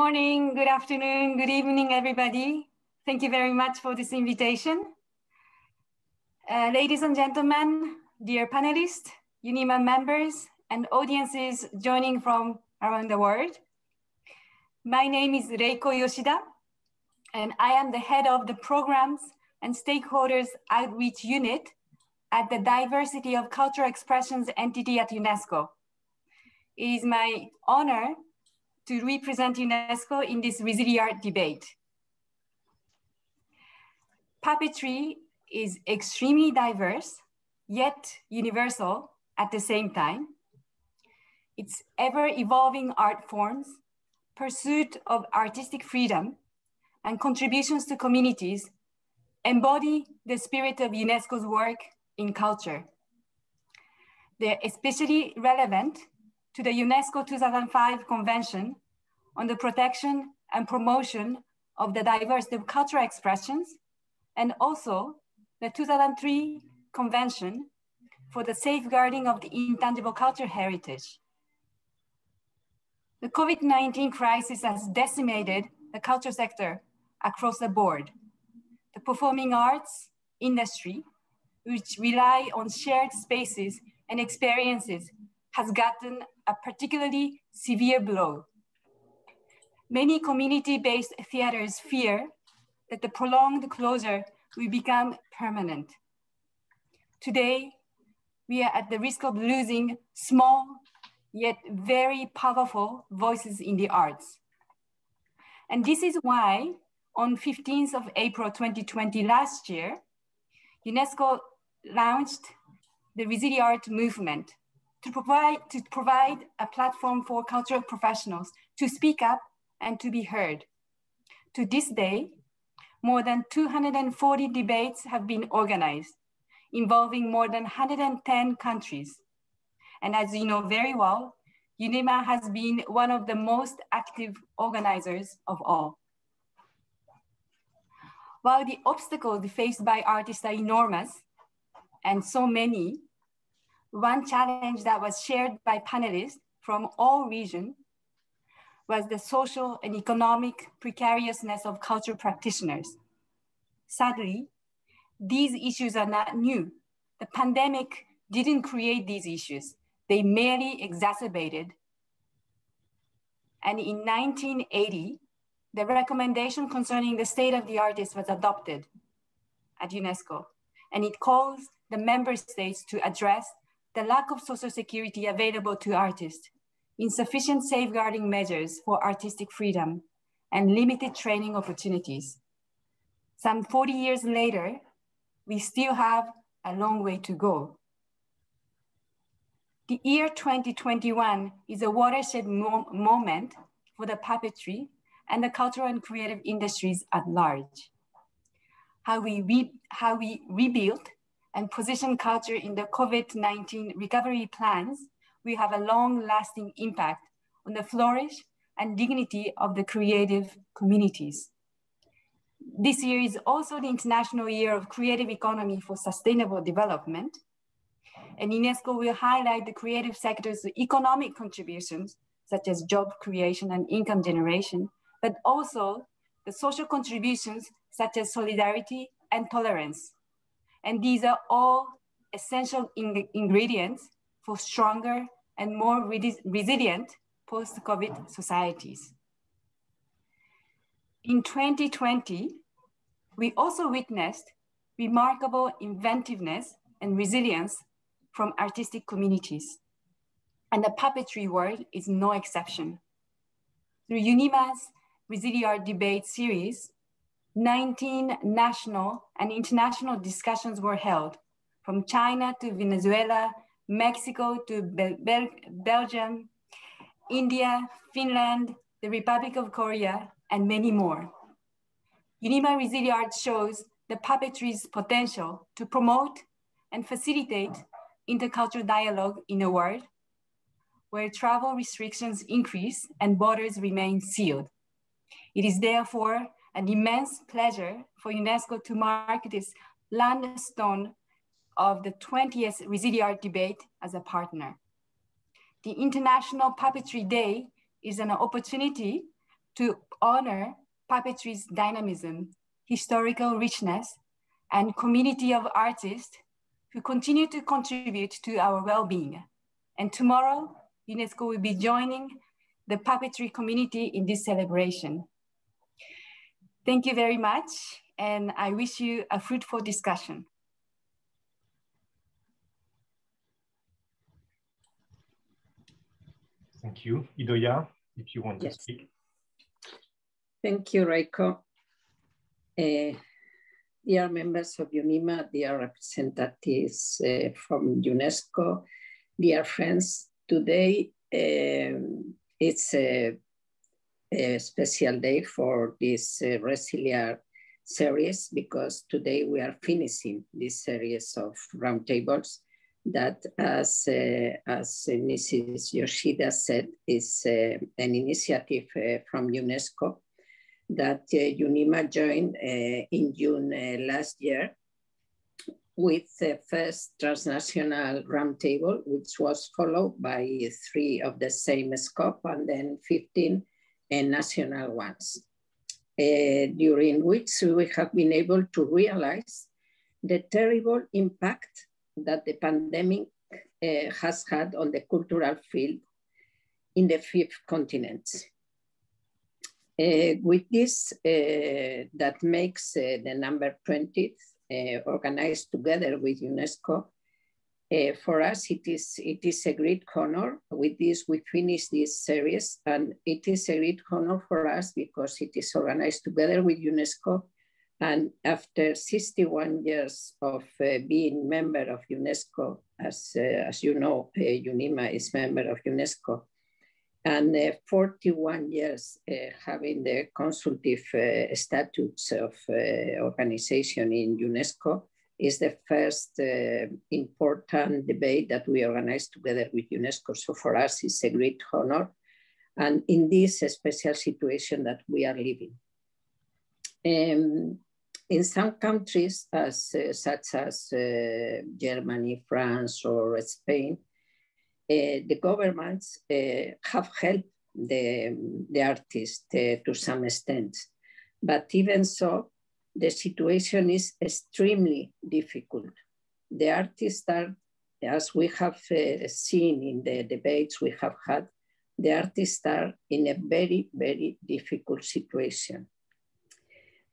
morning, good afternoon, good evening, everybody. Thank you very much for this invitation. Uh, ladies and gentlemen, dear panelists, UNIMA members, and audiences joining from around the world. My name is Reiko Yoshida, and I am the head of the Programs and Stakeholders Outreach Unit at the Diversity of Cultural Expressions entity at UNESCO. It is my honor to represent UNESCO in this Resiliart debate. Puppetry is extremely diverse, yet universal at the same time. Its ever evolving art forms, pursuit of artistic freedom, and contributions to communities embody the spirit of UNESCO's work in culture. They're especially relevant to the UNESCO 2005 Convention on the protection and promotion of the diversity of cultural expressions, and also the 2003 Convention for the safeguarding of the intangible cultural heritage. The COVID-19 crisis has decimated the culture sector across the board. The performing arts industry, which rely on shared spaces and experiences, has gotten a particularly severe blow. Many community-based theaters fear that the prolonged closure will become permanent. Today, we are at the risk of losing small yet very powerful voices in the arts. And this is why on 15th of April 2020 last year, UNESCO launched the Resiliart movement to provide, to provide a platform for cultural professionals to speak up and to be heard. To this day, more than 240 debates have been organized, involving more than 110 countries. And as you know very well, UNIMA has been one of the most active organizers of all. While the obstacles faced by artists are enormous, and so many, one challenge that was shared by panelists from all regions was the social and economic precariousness of culture practitioners. Sadly, these issues are not new. The pandemic didn't create these issues. They merely exacerbated. And in 1980, the recommendation concerning the state of the artist was adopted at UNESCO, and it calls the member states to address the lack of social security available to artists, insufficient safeguarding measures for artistic freedom, and limited training opportunities. Some 40 years later, we still have a long way to go. The year 2021 is a watershed mo moment for the puppetry and the cultural and creative industries at large. How we, how we rebuild and position culture in the COVID-19 recovery plans will have a long lasting impact on the flourish and dignity of the creative communities. This year is also the International Year of Creative Economy for Sustainable Development, and UNESCO will highlight the creative sector's economic contributions, such as job creation and income generation, but also the social contributions such as solidarity and tolerance. And these are all essential in ingredients for stronger and more resilient post-COVID societies. In 2020, we also witnessed remarkable inventiveness and resilience from artistic communities. And the puppetry world is no exception. Through UNIMA's Resiliart debate series, 19 national and international discussions were held from China to Venezuela, Mexico to Bel Bel Belgium, India, Finland, the Republic of Korea, and many more. UNIMA Resiliart shows the puppetry's potential to promote and facilitate intercultural dialogue in a world where travel restrictions increase and borders remain sealed. It is therefore an immense pleasure for UNESCO to mark this landstone of the 20th Resiliart debate as a partner. The International Puppetry Day is an opportunity to honor puppetry's dynamism, historical richness, and community of artists who continue to contribute to our well-being. And tomorrow, UNESCO will be joining the puppetry community in this celebration. Thank you very much, and I wish you a fruitful discussion. Thank you. Idoya, if you want yes. to speak. Thank you, Reiko. Uh, dear members of UNIMA, dear representatives uh, from UNESCO, dear friends, today um, it's a, a, special day for this uh, Resilient series because today we are finishing this series of roundtables that, as, uh, as Mrs. Yoshida said, is uh, an initiative uh, from UNESCO that uh, UNIMA joined uh, in June last year with the first transnational roundtable, which was followed by three of the same scope and then 15 national ones, during which we have been able to realize the terrible impact that the pandemic uh, has had on the cultural field in the fifth continent. Uh, with this, uh, that makes uh, the number 20 uh, organized together with UNESCO. Uh, for us, it is, it is a great honor. With this, we finish this series, and it is a great honor for us because it is organized together with UNESCO and after 61 years of uh, being member of UNESCO, as, uh, as you know, uh, UNIMA is member of UNESCO, and uh, 41 years uh, having the consultative statutes of organization in UNESCO, is the first important debate that we organized together with UNESCO. So for us, it's a great honor. And in this special situation that we are living. Um, in some countries, as, uh, such as uh, Germany, France, or Spain, uh, the governments uh, have helped the, the artists uh, to some extent. But even so, the situation is extremely difficult. The artists are, as we have uh, seen in the debates we have had, the artists are in a very, very difficult situation.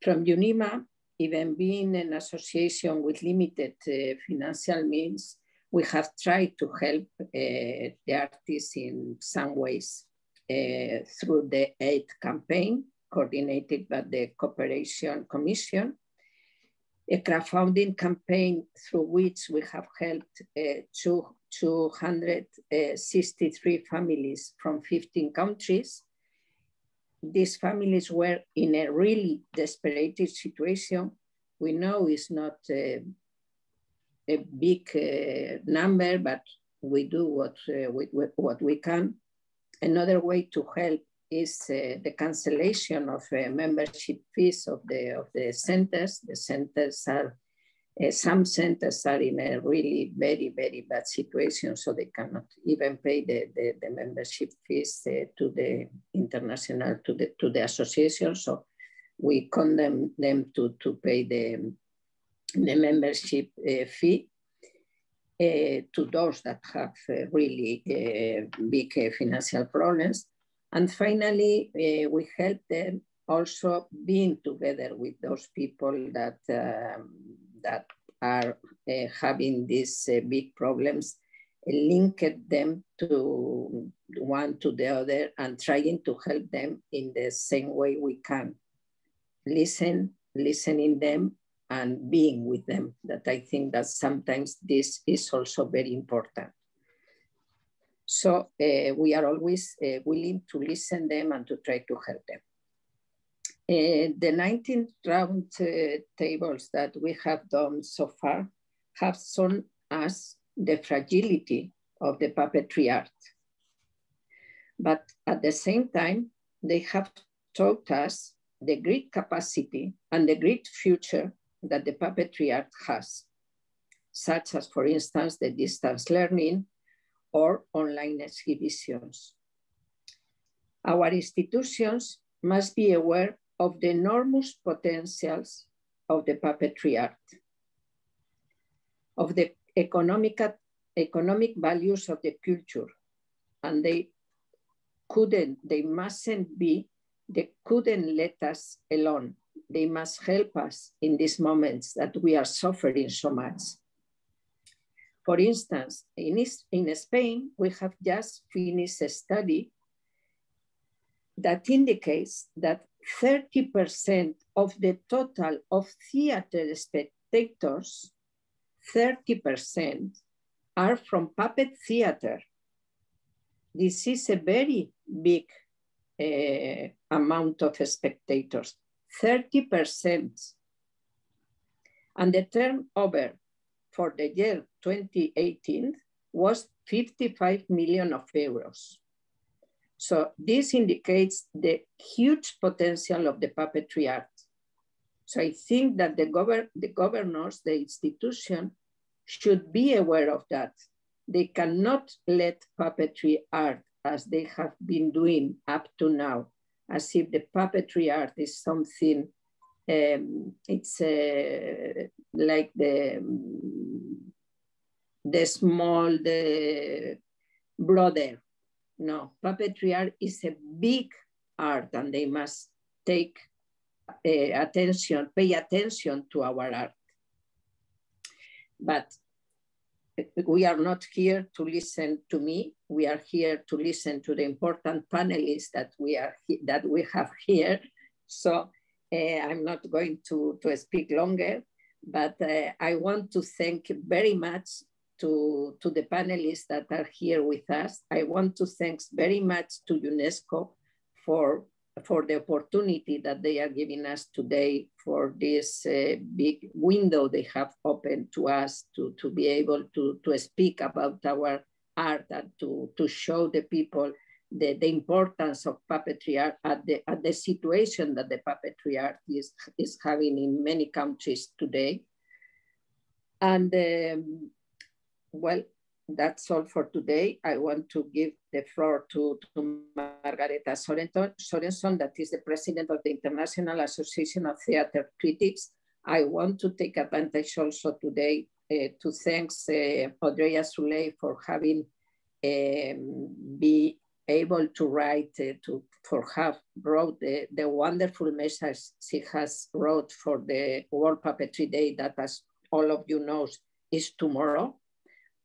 From UNIMA, even being an association with limited uh, financial means, we have tried to help uh, the artists in some ways uh, through the aid campaign coordinated by the Cooperation Commission, a crowdfunding campaign through which we have helped uh, two, 263 families from 15 countries these families were in a really desperate situation. We know it's not a, a big uh, number, but we do what, uh, we, what we can. Another way to help is uh, the cancellation of uh, membership fees of the, of the centers. The centers are uh, some centers are in a really very, very bad situation, so they cannot even pay the, the, the membership fees uh, to the international, to the, to the association. So we condemn them to, to pay the, the membership uh, fee. Uh, to those that have really big financial problems. And finally, we help them also being together with those people that um, that are uh, having these uh, big problems, linked them to one to the other and trying to help them in the same way we can. Listen, listening them and being with them. That I think that sometimes this is also very important. So uh, we are always uh, willing to listen them and to try to help them. Uh, the 19 round tables that we have done so far have shown us the fragility of the puppetry art. But at the same time, they have taught us the great capacity and the great future that the puppetry art has, such as, for instance, the distance learning or online exhibitions. Our institutions must be aware of the enormous potentials of the puppetry art, of the economic, economic values of the culture, and they couldn't, they mustn't be, they couldn't let us alone. They must help us in these moments that we are suffering so much. For instance, in, in Spain, we have just finished a study that indicates that 30% of the total of theater spectators, 30% are from puppet theater. This is a very big uh, amount of spectators, 30%. And the turnover for the year 2018 was 55 million of euros. So this indicates the huge potential of the puppetry art. So I think that the, gover the governors, the institution, should be aware of that. They cannot let puppetry art as they have been doing up to now, as if the puppetry art is something, um, it's uh, like the, the small, the brother no, puppetry art is a big art and they must take uh, attention, pay attention to our art. But we are not here to listen to me. We are here to listen to the important panelists that we are that we have here. So uh, I'm not going to, to speak longer, but uh, I want to thank very much to, to the panelists that are here with us. I want to thank very much to UNESCO for, for the opportunity that they are giving us today for this uh, big window they have opened to us to, to be able to, to speak about our art and to, to show the people the, the importance of puppetry art at the, at the situation that the puppetry art is, is having in many countries today. And um, well, that's all for today. I want to give the floor to, to Margareta Sörenson, that is the president of the International Association of Theater Critics. I want to take advantage also today uh, to thank uh, Audrey Azoulay for having um, be able to write, uh, to for have wrote the, the wonderful message she has wrote for the World Puppetry Day that as all of you knows is tomorrow.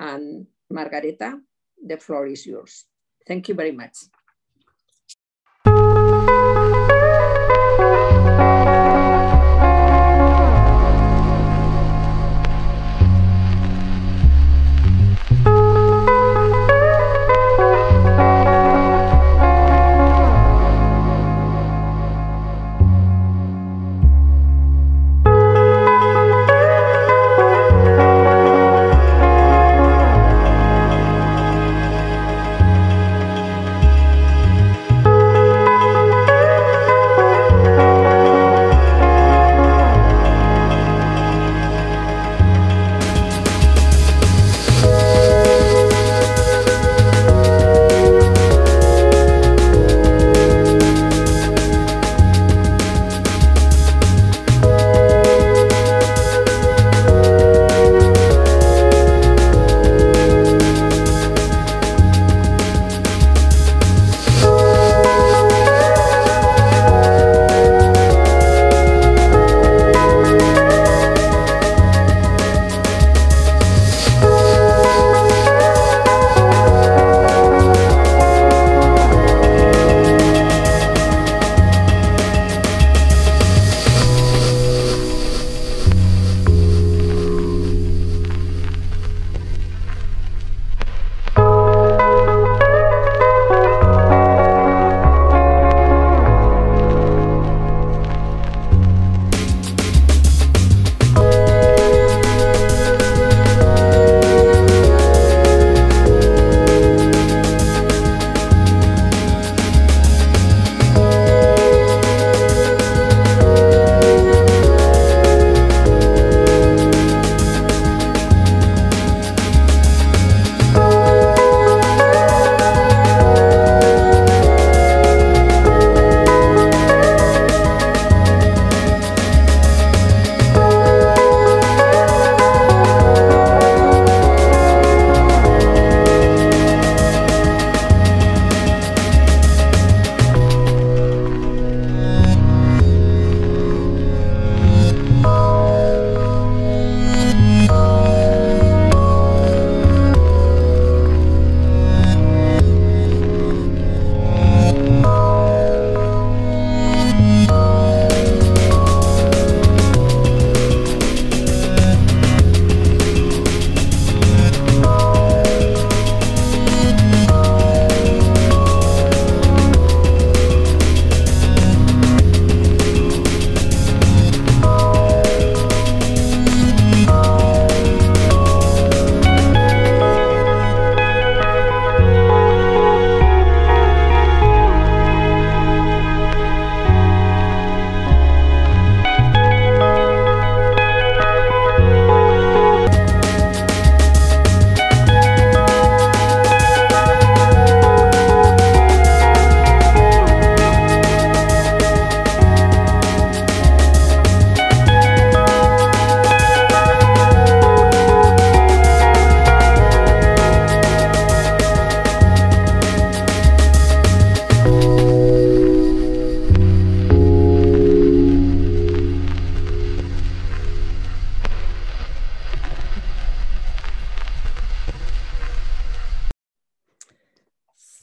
And Margareta, the floor is yours. Thank you very much.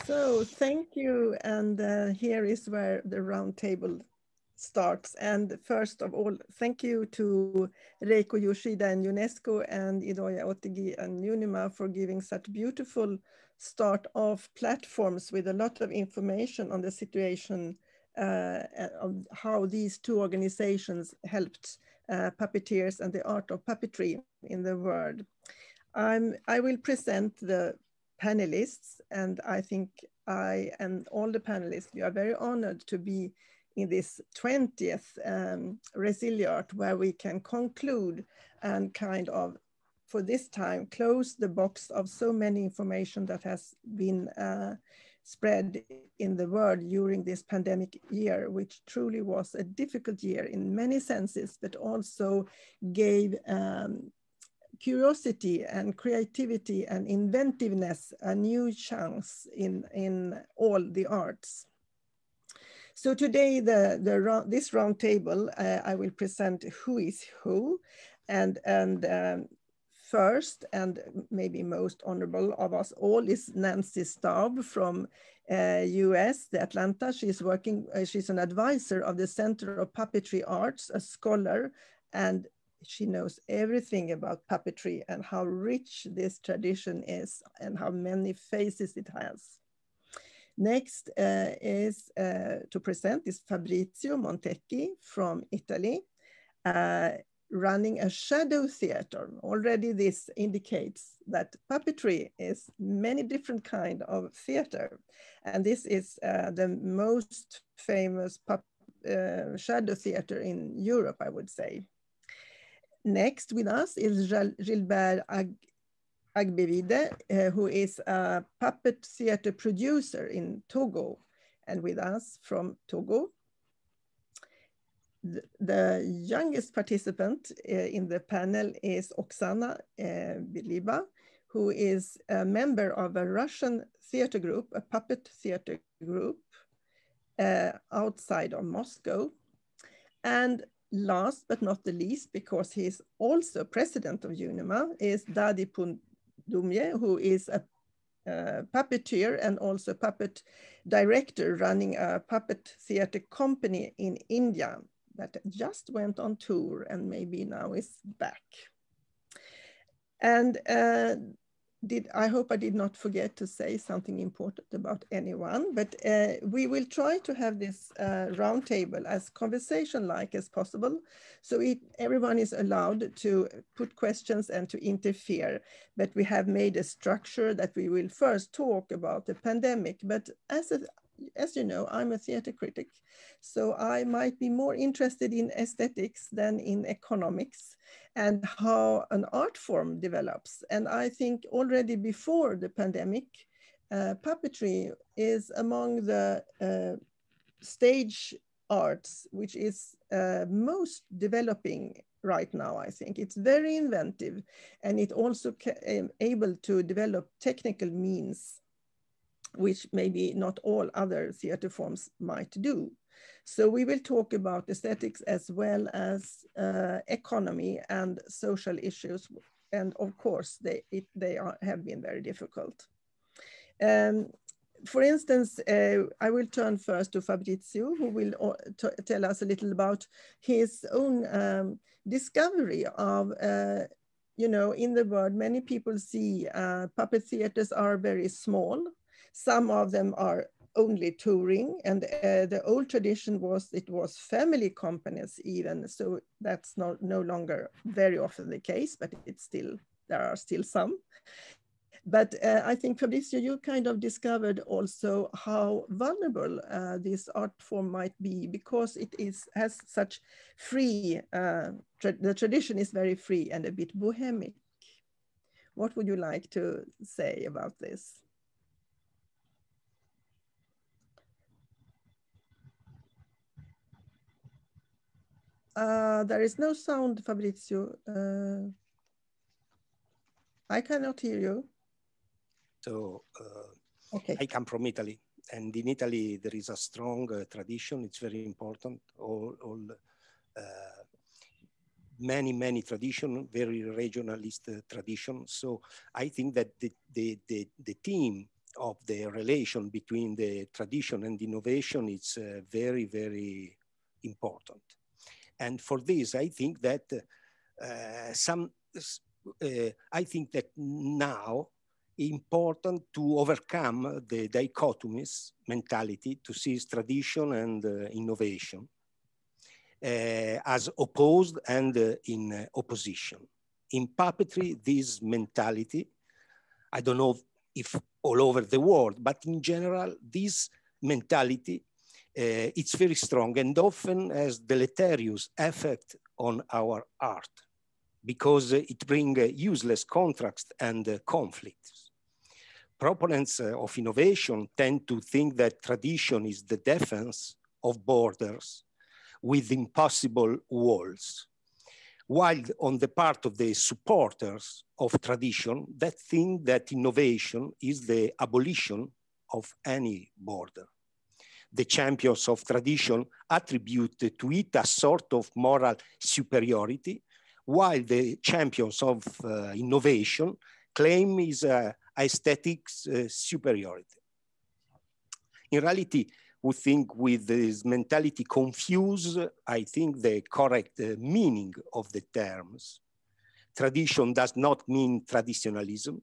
So thank you. And uh, here is where the roundtable starts. And first of all, thank you to Reiko Yoshida and UNESCO and Idoya Otegui and UNIMA for giving such beautiful start off platforms with a lot of information on the situation uh, of how these two organizations helped uh, puppeteers and the art of puppetry in the world. I'm, I will present the panelists and I think I and all the panelists, we are very honored to be in this 20th um, Resiliart where we can conclude and kind of for this time close the box of so many information that has been uh, spread in the world during this pandemic year, which truly was a difficult year in many senses, but also gave um, curiosity and creativity and inventiveness a new chance in, in all the arts. So today, the, the this round table, uh, I will present who is who, and, and um, first and maybe most honorable of us all is Nancy Staub from uh, US, the Atlanta. She's working, uh, she's an advisor of the Center of Puppetry Arts, a scholar, and she knows everything about puppetry and how rich this tradition is and how many faces it has. Next uh, is uh, to present is Fabrizio Montecchi from Italy, uh, running a shadow theater. Already this indicates that puppetry is many different kind of theater. And this is uh, the most famous uh, shadow theater in Europe, I would say. Next with us is Gilbert Ag Agbevide, uh, who is a puppet theater producer in Togo, and with us from Togo. The, the youngest participant uh, in the panel is Oksana uh, Byrliba, who is a member of a Russian theater group, a puppet theater group uh, outside of Moscow. And last but not the least, because he's also president of UNIMA, is Dadi Pudumjee, who is a uh, puppeteer and also puppet director running a puppet theater company in India that just went on tour and maybe now is back. And uh, did I hope I did not forget to say something important about anyone, but uh, we will try to have this uh, roundtable as conversation-like as possible. So it, everyone is allowed to put questions and to interfere, but we have made a structure that we will first talk about the pandemic, but as a, as you know, I'm a theater critic, so I might be more interested in aesthetics than in economics and how an art form develops. And I think already before the pandemic, uh, puppetry is among the uh, stage arts, which is uh, most developing right now, I think. It's very inventive and it also um, able to develop technical means which maybe not all other theater forms might do. So we will talk about aesthetics as well as uh, economy and social issues. And of course, they, it, they are, have been very difficult. Um, for instance, uh, I will turn first to Fabrizio, who will uh, tell us a little about his own um, discovery of, uh, you know, in the world, many people see uh, puppet theaters are very small some of them are only touring and uh, the old tradition was it was family companies even so that's not no longer very often the case but it's still there are still some but uh, I think Fabrizio, you kind of discovered also how vulnerable uh, this art form might be because it is has such free, uh, tra the tradition is very free and a bit bohemic. What would you like to say about this? Uh, there is no sound, Fabrizio. Uh, I cannot hear you. So uh, okay. I come from Italy, and in Italy there is a strong uh, tradition. It's very important. All, all uh, many many tradition, very regionalist uh, tradition. So I think that the the the, the team of the relation between the tradition and innovation is uh, very, very important. And for this, I think that uh, some, uh, I think that now important to overcome the dichotomies mentality to seize tradition and uh, innovation uh, as opposed and uh, in opposition. In puppetry, this mentality, I don't know if all over the world, but in general, this mentality, uh, it's very strong and often has deleterious effect on our art because uh, it brings uh, useless contracts and uh, conflicts. Proponents of innovation tend to think that tradition is the defense of borders with impossible walls. While on the part of the supporters of tradition, that think that innovation is the abolition of any border. The champions of tradition attribute to it a sort of moral superiority, while the champions of uh, innovation claim is a aesthetics uh, superiority. In reality, we think with this mentality confuse, I think, the correct uh, meaning of the terms. Tradition does not mean traditionalism,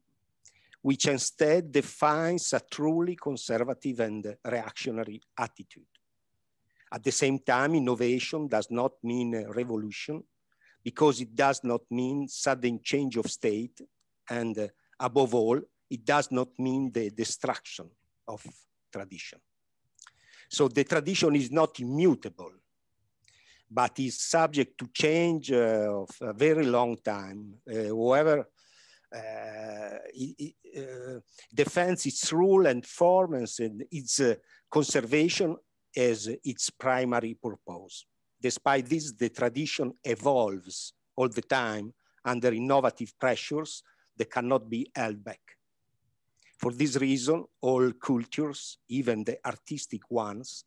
which instead defines a truly conservative and reactionary attitude. At the same time, innovation does not mean revolution because it does not mean sudden change of state and uh, above all, it does not mean the destruction of tradition. So the tradition is not immutable, but is subject to change uh, of a very long time. Uh, whoever uh, uh, defends its rule and forms and its uh, conservation as its primary purpose. Despite this, the tradition evolves all the time under innovative pressures that cannot be held back. For this reason, all cultures, even the artistic ones,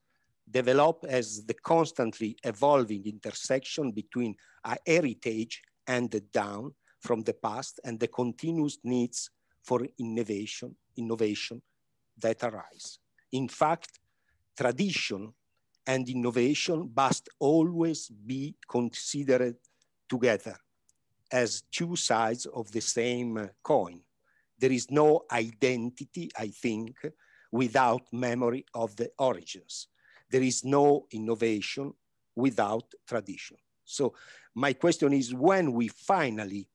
develop as the constantly evolving intersection between a heritage handed down from the past and the continuous needs for innovation, innovation that arise. In fact, tradition and innovation must always be considered together as two sides of the same coin. There is no identity, I think, without memory of the origins. There is no innovation without tradition. So my question is when we finally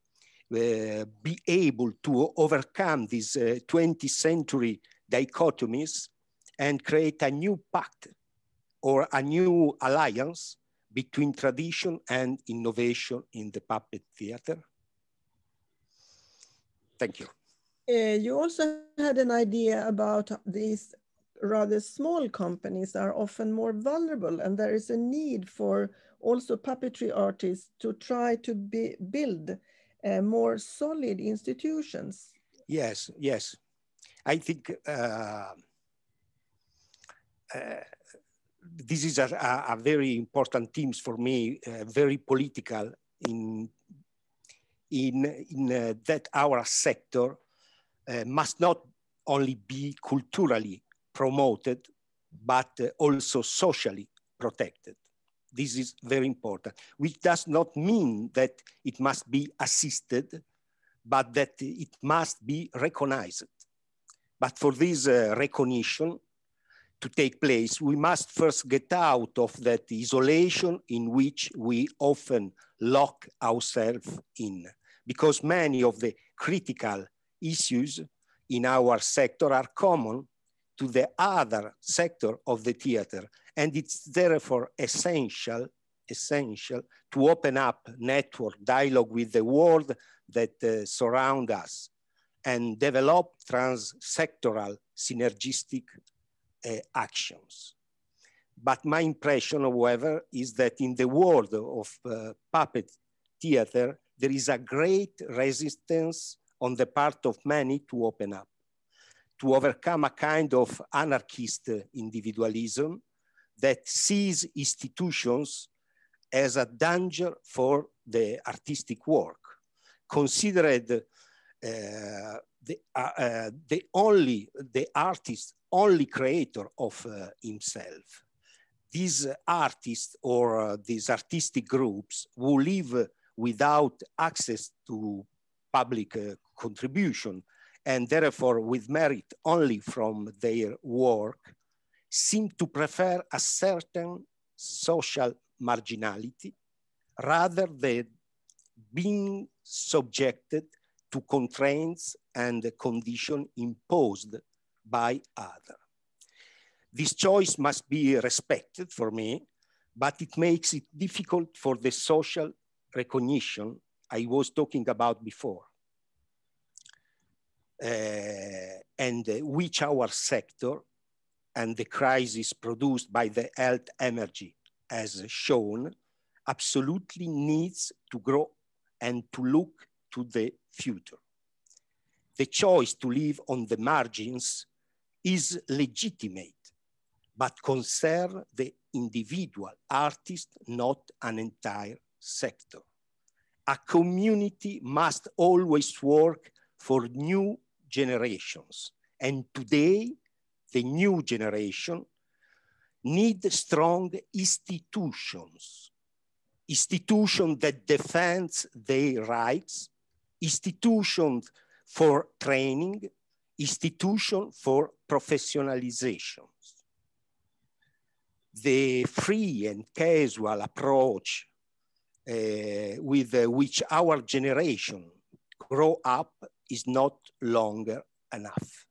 be able to overcome these uh, 20th century dichotomies and create a new pact or a new alliance between tradition and innovation in the puppet theater? Thank you. Uh, you also had an idea about these rather small companies are often more vulnerable and there is a need for also puppetry artists to try to be, build uh, more solid institutions. Yes, yes. I think uh, uh, this is a, a, very important themes for me, uh, very political in, in, in uh, that our sector must not only be culturally promoted, but also socially protected. This is very important, which does not mean that it must be assisted, but that it must be recognized. But for this uh, recognition to take place, we must first get out of that isolation in which we often lock ourselves in, because many of the critical issues in our sector are common to the other sector of the theater. And it's therefore essential, essential to open up network dialogue with the world that uh, surround us and develop trans-sectoral synergistic uh, actions. But my impression, however, is that in the world of uh, puppet theater, there is a great resistance on the part of many to open up, to overcome a kind of anarchist individualism that sees institutions as a danger for the artistic work, considered uh, the, uh, uh, the only, the artist, only creator of uh, himself. These artists or these artistic groups who live without access to public contribution and therefore with merit only from their work, seem to prefer a certain social marginality rather than being subjected to constraints and conditions imposed by others. This choice must be respected for me, but it makes it difficult for the social recognition I was talking about before. Uh, and which our sector and the crisis produced by the health energy as shown absolutely needs to grow and to look to the future. The choice to live on the margins is legitimate, but concern the individual artist, not an entire sector. A community must always work for new generations. And today, the new generation need strong institutions, institutions that defend their rights, institutions for training, institutions for professionalization. The free and casual approach uh, with uh, which our generation grow up is not longer enough.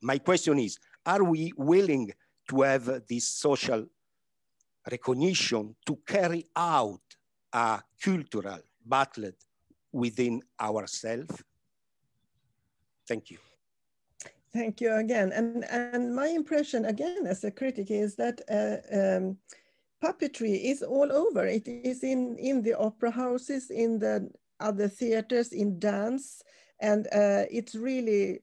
My question is, are we willing to have this social recognition to carry out a cultural battle within ourselves? Thank you. Thank you again. And, and my impression, again, as a critic, is that uh, um, puppetry is all over. It is in, in the opera houses, in the other theaters, in dance, and uh, it's really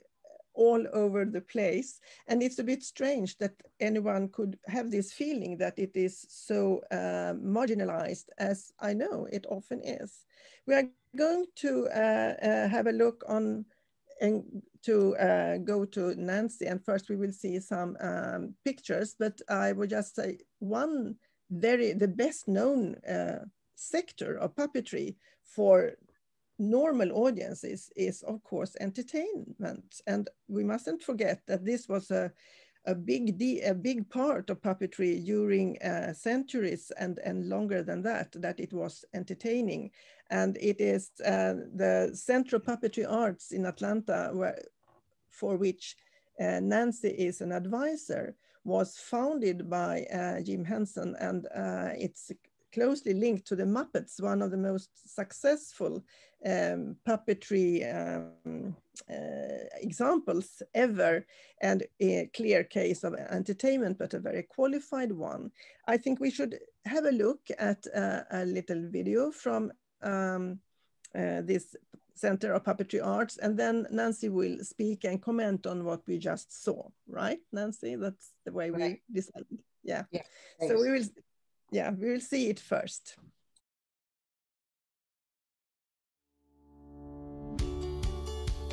all over the place. And it's a bit strange that anyone could have this feeling that it is so uh, marginalized as I know it often is. We are going to uh, uh, have a look on and to uh, go to Nancy and first we will see some um, pictures, but I would just say one very, the best known uh, sector of puppetry for normal audiences is of course entertainment. And we mustn't forget that this was a, a big a big part of puppetry during uh, centuries and, and longer than that, that it was entertaining. And it is uh, the Central Puppetry Arts in Atlanta, where, for which uh, Nancy is an advisor, was founded by uh, Jim Henson, and uh, it's closely linked to the Muppets, one of the most successful um, puppetry um, uh, examples ever, and a clear case of entertainment, but a very qualified one. I think we should have a look at uh, a little video from um, uh, this Center of Puppetry Arts, and then Nancy will speak and comment on what we just saw, right, Nancy? That's the way right. we decided. Yeah. yeah so we will, yeah, we will see it first.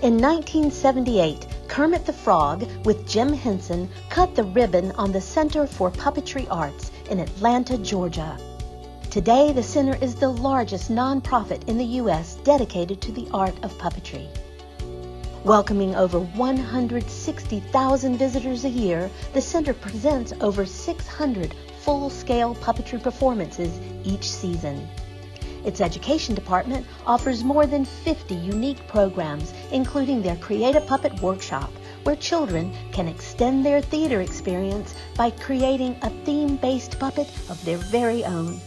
In 1978, Kermit the Frog with Jim Henson cut the ribbon on the Center for Puppetry Arts in Atlanta, Georgia. Today, the center is the largest nonprofit in the U.S. dedicated to the art of puppetry. Welcoming over 160,000 visitors a year, the center presents over 600 full-scale puppetry performances each season. Its education department offers more than 50 unique programs, including their Create a Puppet workshop, where children can extend their theater experience by creating a theme-based puppet of their very own.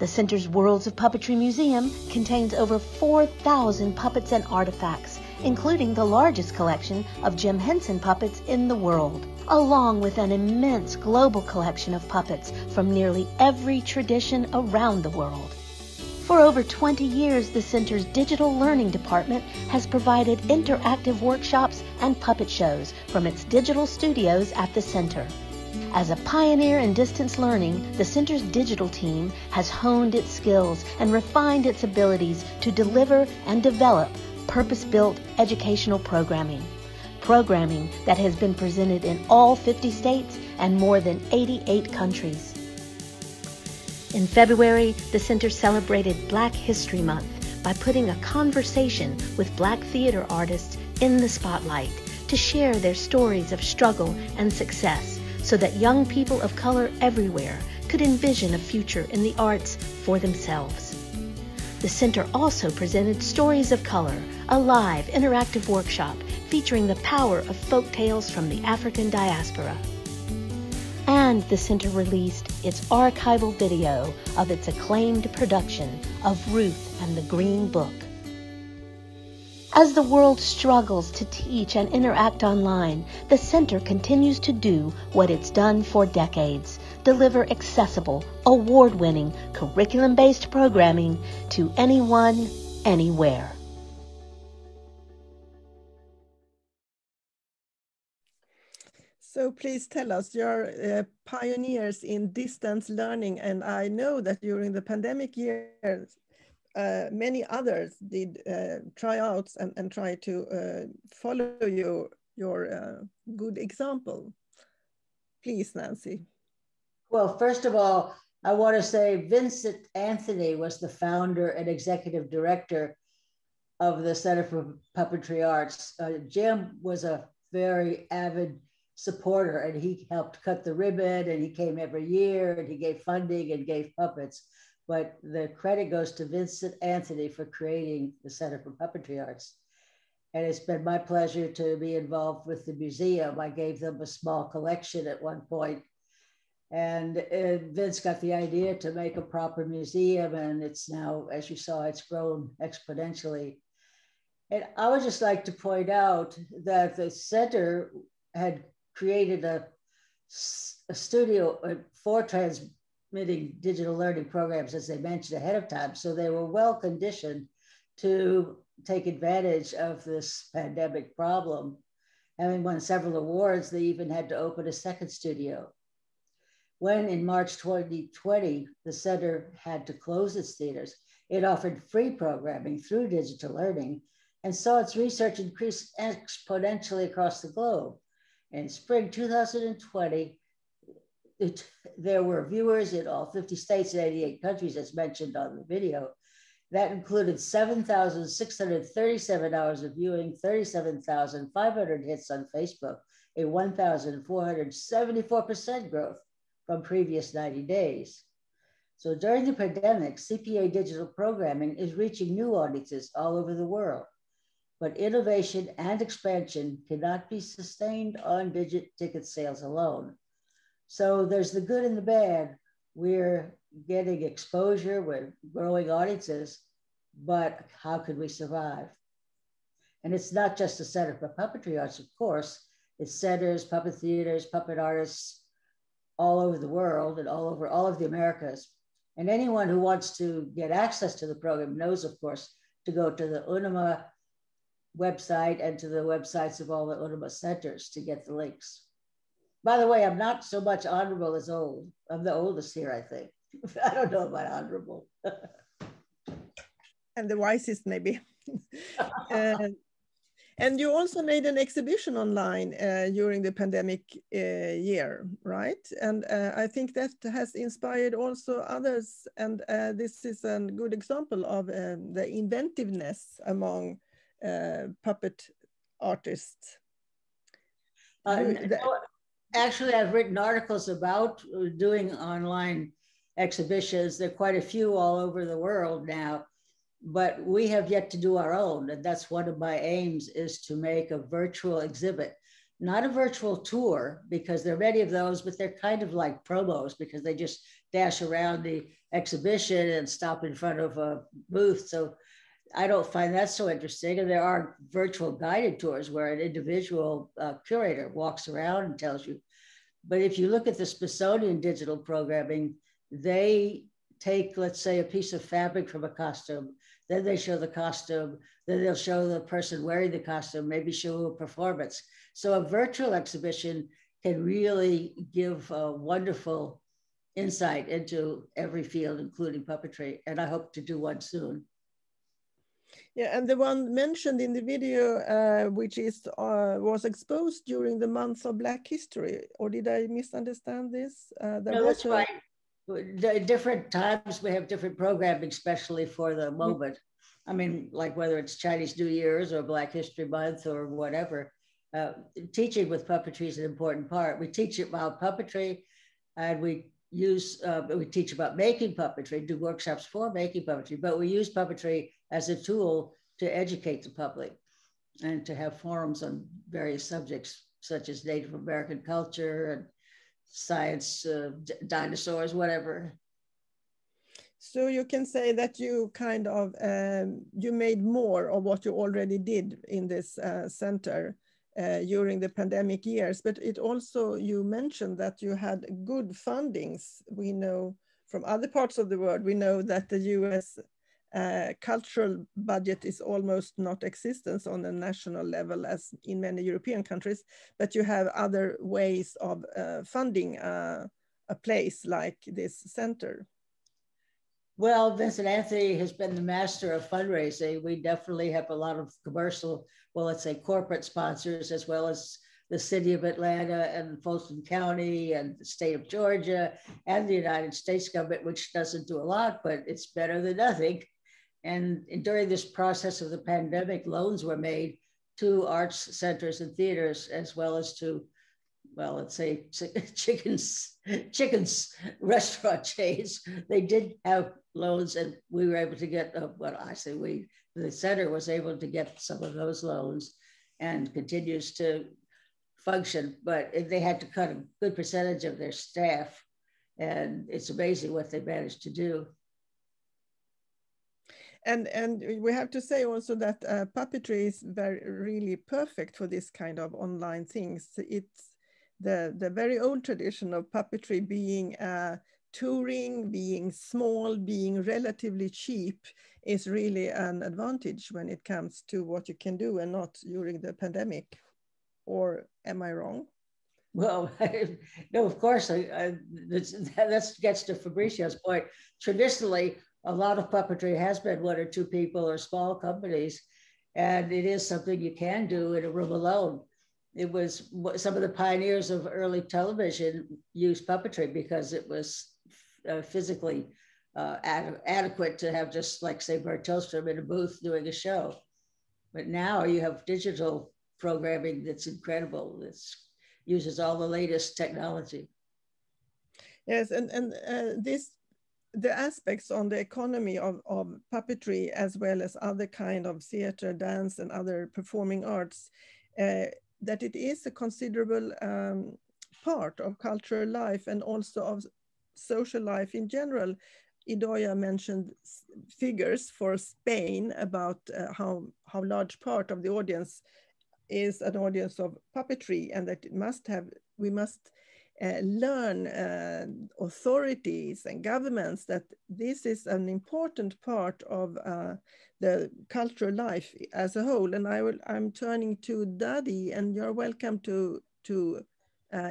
The Center's Worlds of Puppetry Museum contains over 4,000 puppets and artifacts, including the largest collection of Jim Henson puppets in the world, along with an immense global collection of puppets from nearly every tradition around the world. For over 20 years, the Center's Digital Learning Department has provided interactive workshops and puppet shows from its digital studios at the Center. As a pioneer in distance learning, the Center's digital team has honed its skills and refined its abilities to deliver and develop purpose-built educational programming. Programming that has been presented in all 50 states and more than 88 countries. In February, the center celebrated Black History Month by putting a conversation with black theater artists in the spotlight to share their stories of struggle and success so that young people of color everywhere could envision a future in the arts for themselves. The center also presented Stories of Color, a live interactive workshop featuring the power of folk tales from the African diaspora. And the center released its archival video of its acclaimed production of Ruth and the Green Book. As the world struggles to teach and interact online, the center continues to do what it's done for decades deliver accessible, award winning, curriculum based programming to anyone, anywhere. So please tell us, you're uh, pioneers in distance learning, and I know that during the pandemic years, uh, many others did uh, tryouts and, and try to uh, follow you, your uh, good example. Please, Nancy. Well, first of all, I want to say Vincent Anthony was the founder and executive director of the Center for Puppetry Arts. Uh, Jim was a very avid supporter and he helped cut the ribbon and he came every year and he gave funding and gave puppets. But the credit goes to Vincent Anthony for creating the Center for Puppetry Arts. And it's been my pleasure to be involved with the museum. I gave them a small collection at one point. And uh, Vince got the idea to make a proper museum, and it's now, as you saw, it's grown exponentially. And I would just like to point out that the center had created a, a studio uh, for transmitting digital learning programs, as they mentioned ahead of time. So they were well conditioned to take advantage of this pandemic problem. Having won several awards, they even had to open a second studio. When in March 2020, the center had to close its theaters, it offered free programming through digital learning and saw its research increase exponentially across the globe. In spring 2020, it, there were viewers in all 50 states and 88 countries, as mentioned on the video. That included 7,637 hours of viewing, 37,500 hits on Facebook, a 1,474% growth from previous 90 days. So during the pandemic, CPA digital programming is reaching new audiences all over the world but innovation and expansion cannot be sustained on digit ticket sales alone. So there's the good and the bad. We're getting exposure, we're growing audiences, but how could we survive? And it's not just the Center for Puppetry Arts, of course, it's centers, puppet theaters, puppet artists all over the world and all over all of the Americas. And anyone who wants to get access to the program knows, of course, to go to the UNIMA website and to the websites of all the UNIMA centers to get the links. By the way, I'm not so much honorable as old. I'm the oldest here, I think. I don't know about honorable. and the wisest, maybe. uh, and you also made an exhibition online uh, during the pandemic uh, year, right? And uh, I think that has inspired also others. And uh, this is a good example of uh, the inventiveness among uh, puppet artists? No, actually, I've written articles about doing online exhibitions. There are quite a few all over the world now, but we have yet to do our own. And that's one of my aims is to make a virtual exhibit, not a virtual tour, because there are many of those, but they're kind of like promos because they just dash around the exhibition and stop in front of a booth. So I don't find that so interesting. And there are virtual guided tours where an individual uh, curator walks around and tells you. But if you look at the Smithsonian digital programming, they take, let's say, a piece of fabric from a costume, then they show the costume, then they'll show the person wearing the costume, maybe show a performance. So a virtual exhibition can really give a wonderful insight into every field, including puppetry. And I hope to do one soon. Yeah, and the one mentioned in the video, uh, which is uh, was exposed during the month of Black History, or did I misunderstand this? Uh, no, that's right. Different times we have different programming, especially for the moment. I mean, like whether it's Chinese New Year's or Black History Month or whatever. Uh, teaching with puppetry is an important part. We teach it about puppetry, and we use uh, we teach about making puppetry, do workshops for making puppetry, but we use puppetry as a tool to educate the public and to have forums on various subjects such as Native American culture and science, uh, dinosaurs, whatever. So you can say that you kind of um, you made more of what you already did in this uh, center uh, during the pandemic years, but it also, you mentioned that you had good fundings. We know from other parts of the world, we know that the US uh, cultural budget is almost not existence on a national level as in many European countries, but you have other ways of uh, funding uh, a place like this center. Well, Vincent Anthony has been the master of fundraising. We definitely have a lot of commercial, well, let's say corporate sponsors, as well as the city of Atlanta and Fulton County and the state of Georgia and the United States government, which doesn't do a lot, but it's better than nothing. And during this process of the pandemic, loans were made to arts centers and theaters, as well as to well, let's say chickens, chickens restaurant chains, they did have loans and we were able to get, uh, well, I say we, the center was able to get some of those loans and continues to function, but they had to cut a good percentage of their staff. And it's amazing what they managed to do. And, and we have to say also that uh, puppetry is very really perfect for this kind of online things. It's the, the very old tradition of puppetry being uh, touring, being small, being relatively cheap is really an advantage when it comes to what you can do and not during the pandemic. Or am I wrong? Well, no, of course, I, I, that gets to Fabrizio's point. Traditionally, a lot of puppetry has been one or two people or small companies, and it is something you can do in a room alone it was some of the pioneers of early television used puppetry because it was uh, physically uh, ad adequate to have just like say Burr Tillstrom in a booth doing a show. But now you have digital programming that's incredible. It uses all the latest technology. Yes, and, and uh, this the aspects on the economy of, of puppetry as well as other kind of theater, dance and other performing arts uh, that it is a considerable um, part of cultural life and also of social life in general. Idoia mentioned figures for Spain about uh, how, how large part of the audience is an audience of puppetry and that it must have, we must uh, learn uh, authorities and governments that this is an important part of uh, the cultural life as a whole. And I will, I'm turning to Dadi, and you're welcome to to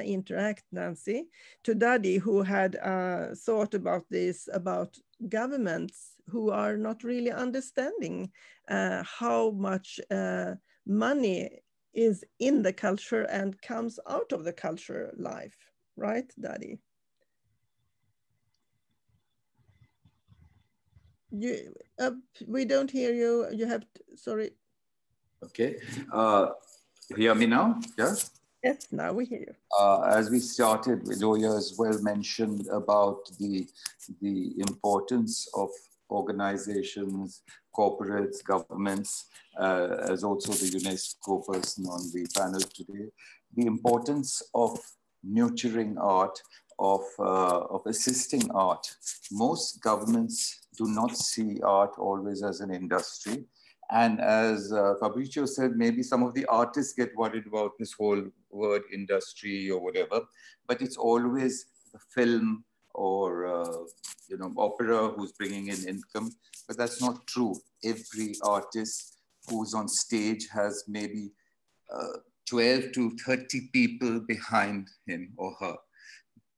interact, Nancy. To Dadi, who had thought about this about governments who are not really understanding how much money is in the culture and comes out of the culture life right, Dadi? You, uh, we don't hear you. You have, to, sorry. Okay. Uh, hear me now? Yeah? Yes, now we hear you. Uh, as we started, Idoia as well mentioned about the, the importance of organizations, corporates, governments, uh, as also the UNESCO person on the panel today, the importance of nurturing art, of, uh, of assisting art. Most governments do not see art always as an industry. And as uh, Fabrizio said, maybe some of the artists get worried about this whole word industry or whatever, but it's always the film or uh, you know opera who's bringing in income. But that's not true. Every artist who's on stage has maybe uh, 12 to 30 people behind him or her.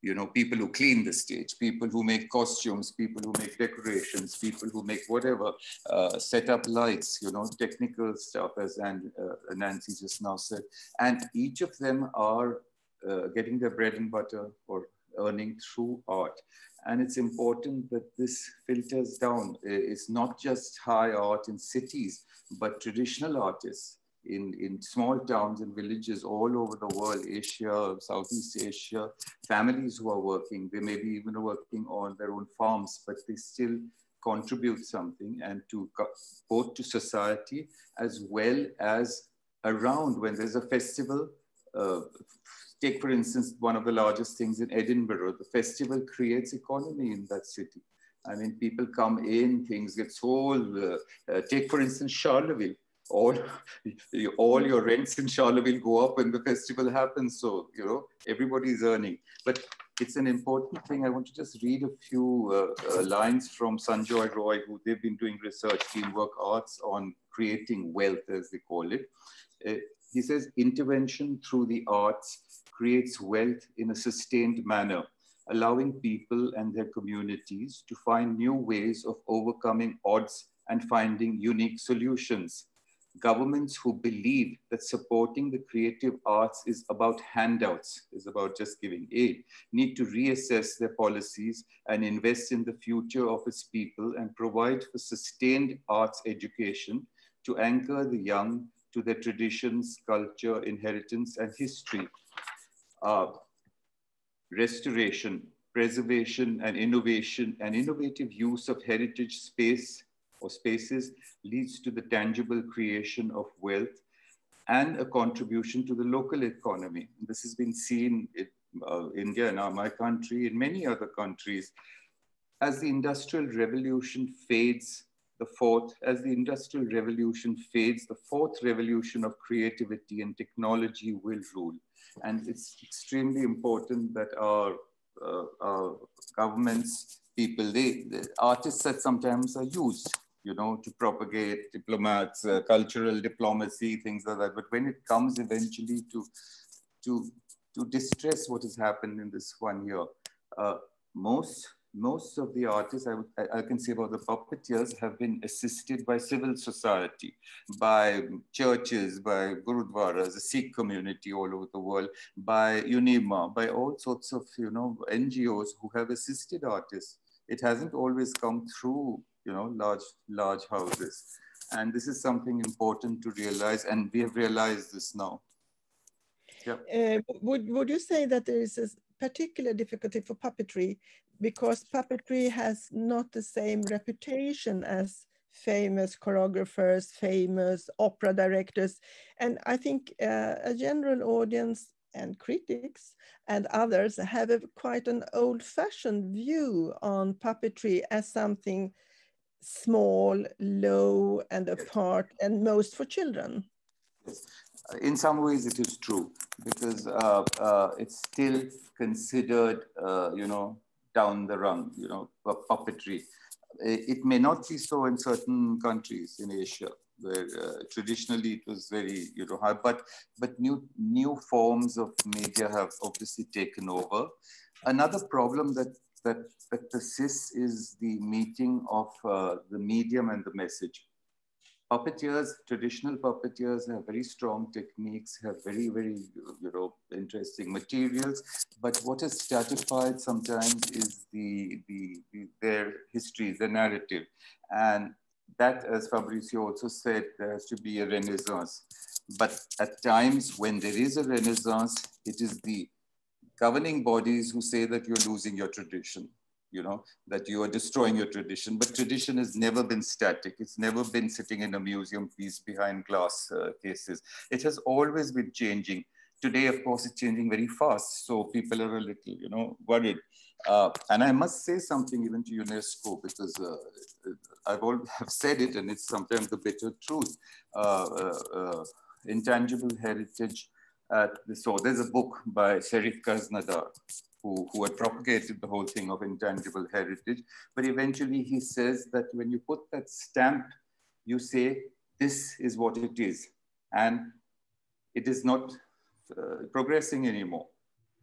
you know, people who clean the stage, people who make costumes, people who make decorations, people who make whatever, uh, set up lights, you know, technical stuff, as and, uh, Nancy just now said. And each of them are uh, getting their bread and butter or earning through art. And it's important that this filters down. It's not just high art in cities, but traditional artists in, in small towns and villages all over the world, Asia, Southeast Asia, families who are working, they may be even working on their own farms, but they still contribute something and to both to society as well as around when there's a festival. Uh, take for instance, one of the largest things in Edinburgh, the festival creates economy in that city. I mean, people come in, things get sold. Uh, uh, take for instance, Charleville all all your rents in Charleville go up when the festival happens. So you know everybody is earning. But it's an important thing. I want to just read a few uh, uh, lines from Sanjoy Roy, who they've been doing research, teamwork arts on creating wealth, as they call it. Uh, he says intervention through the arts creates wealth in a sustained manner, allowing people and their communities to find new ways of overcoming odds and finding unique solutions governments who believe that supporting the creative arts is about handouts, is about just giving aid, need to reassess their policies and invest in the future of its people and provide for sustained arts education to anchor the young to their traditions, culture, inheritance, and history. Uh, restoration, preservation, and innovation, and innovative use of heritage space or spaces leads to the tangible creation of wealth and a contribution to the local economy. This has been seen in uh, India, now my country, in many other countries. As the Industrial Revolution fades, the fourth, as the Industrial Revolution fades, the fourth revolution of creativity and technology will rule. And it's extremely important that our, uh, our governments, people, they, the artists that sometimes are used you know, to propagate diplomats, uh, cultural diplomacy, things like that. But when it comes eventually to, to, to distress what has happened in this one year, uh, most, most of the artists, I, I can say about the puppeteers, have been assisted by civil society, by churches, by gurudwaras, the Sikh community all over the world, by UNIMA, by all sorts of, you know, NGOs who have assisted artists. It hasn't always come through you know, large, large houses. And this is something important to realize, and we have realized this now. Yeah. Uh, would, would you say that there is a particular difficulty for puppetry because puppetry has not the same reputation as famous choreographers, famous opera directors. And I think uh, a general audience and critics and others have a, quite an old fashioned view on puppetry as something small, low, and apart, and most for children. In some ways, it is true because uh, uh, it's still considered, uh, you know, down the rung, you know, puppetry. It may not be so in certain countries in Asia, where uh, traditionally it was very you know hard but but new new forms of media have obviously taken over another problem that that, that persists is the meeting of uh, the medium and the message. Puppeteers, traditional puppeteers have very strong techniques, have very, very, you know, interesting materials. But what is stratified sometimes is the, the, the their history, the narrative. And that, as Fabrizio also said, there has to be a renaissance. But at times when there is a renaissance, it is the governing bodies who say that you're losing your tradition, you know, that you are destroying your tradition. But tradition has never been static. It's never been sitting in a museum piece behind glass uh, cases. It has always been changing. Today, of course, it's changing very fast. So people are a little, you know, worried. Uh, and I must say something even to UNESCO because uh, I've all have said it and it's sometimes the bitter truth. Uh, uh, uh, intangible heritage uh, so there's a book by Chérif Khaznadar, who, who had propagated the whole thing of intangible heritage. But eventually he says that when you put that stamp, you say, this is what it is. And it is not uh, progressing anymore.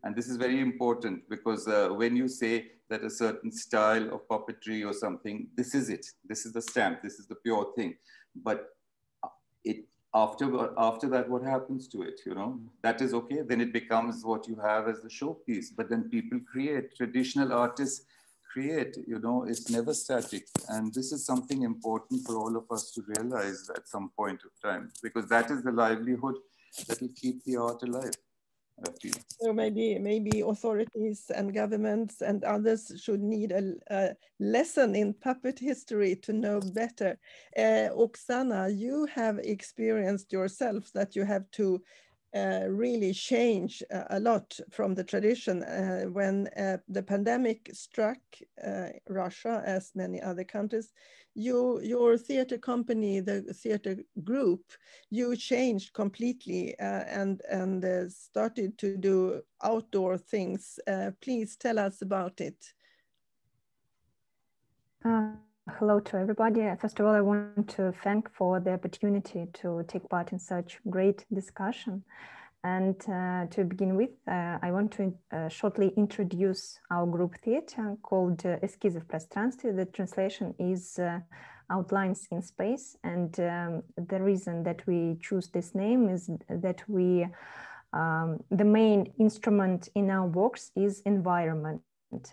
And this is very important because uh, when you say that a certain style of puppetry or something, this is it. This is the stamp. This is the pure thing. But after after that, what happens to it? You know, that is okay. Then it becomes what you have as the showpiece. But then people create. Traditional artists create. You know, it's never static. And this is something important for all of us to realize at some point of time, because that is the livelihood that will keep the art alive. So maybe maybe authorities and governments and others should need a, a lesson in puppet history to know better. Uh, Oksana, you have experienced yourself that you have to uh, really change uh, a lot from the tradition uh, when uh, the pandemic struck Russia, as many other countries. You, your theater company, the theater group, you changed completely and and started to do outdoor things. please tell us about it. Hello to everybody. First of all, I want to thank for the opportunity to take part in such great discussion. And uh, to begin with, uh, I want to uh, shortly introduce our group theater called uh, Eskizy в пространстве. The translation is uh, Outlines in Space. And um, the reason that we choose this name is that we, um, the main instrument in our works is environment,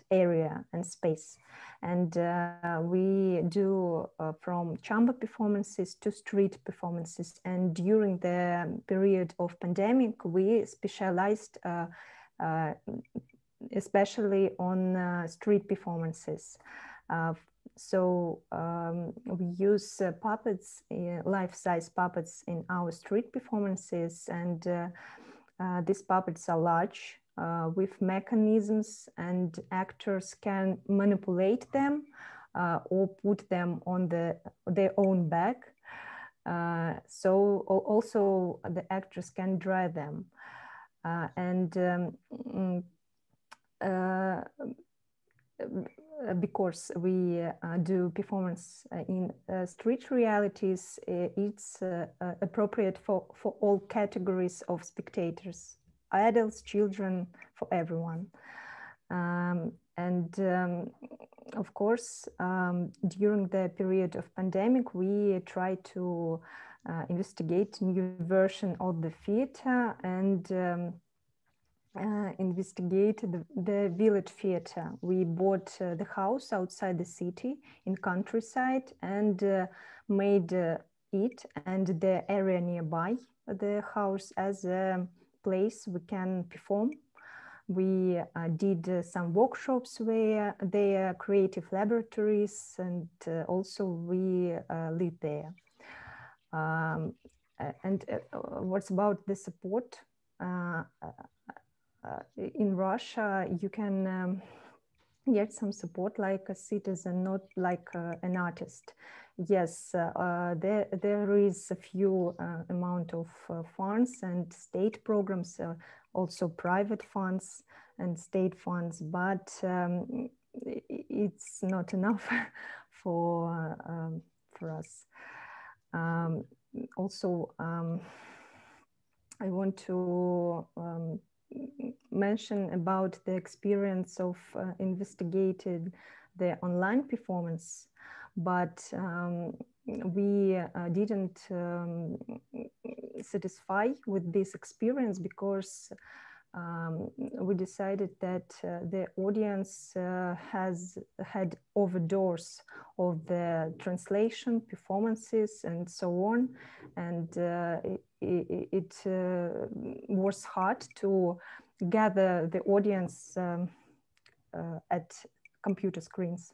area, and space. And uh, we do uh, from chamber performances to street performances. And during the period of pandemic we specialized uh, uh especially on uh, street performances. Uh, so um, we use puppets life-size puppets in our street performances. And these puppets are large uh, with mechanisms and actors can manipulate them uh, or put them on the, their own back. Uh, so also the actors can dry them. Uh, and um, mm, uh, because we uh, do performance in street realities, it's appropriate for, for all categories of spectators adults, children, for everyone. Um, and um, of course, um, during the period of pandemic, we try to uh, investigate new version of the theater and um, uh, investigate the, the, village theater. We bought uh, the house outside the city in countryside and uh, made uh, it and the area nearby the house as a place we can perform. We uh, did uh, some workshops where there are creative laboratories and uh, also we uh, live there. Um, and uh, what's about the support? In Russia, you can um, get some support like a citizen, not like an artist yes, uh, uh, there, there is a few uh, amount of funds and state programs, also private funds and state funds, but um, it's not enough for, um, for us. Um, also, um, I want to um, mention about the experience of uh, investigated the online performance but um, we uh, didn't um, satisfy with this experience because um, we decided that uh, the audience uh, has had overdose of the translation performances and so on. And uh, it, it uh, was hard to gather the audience um, uh, at computer screens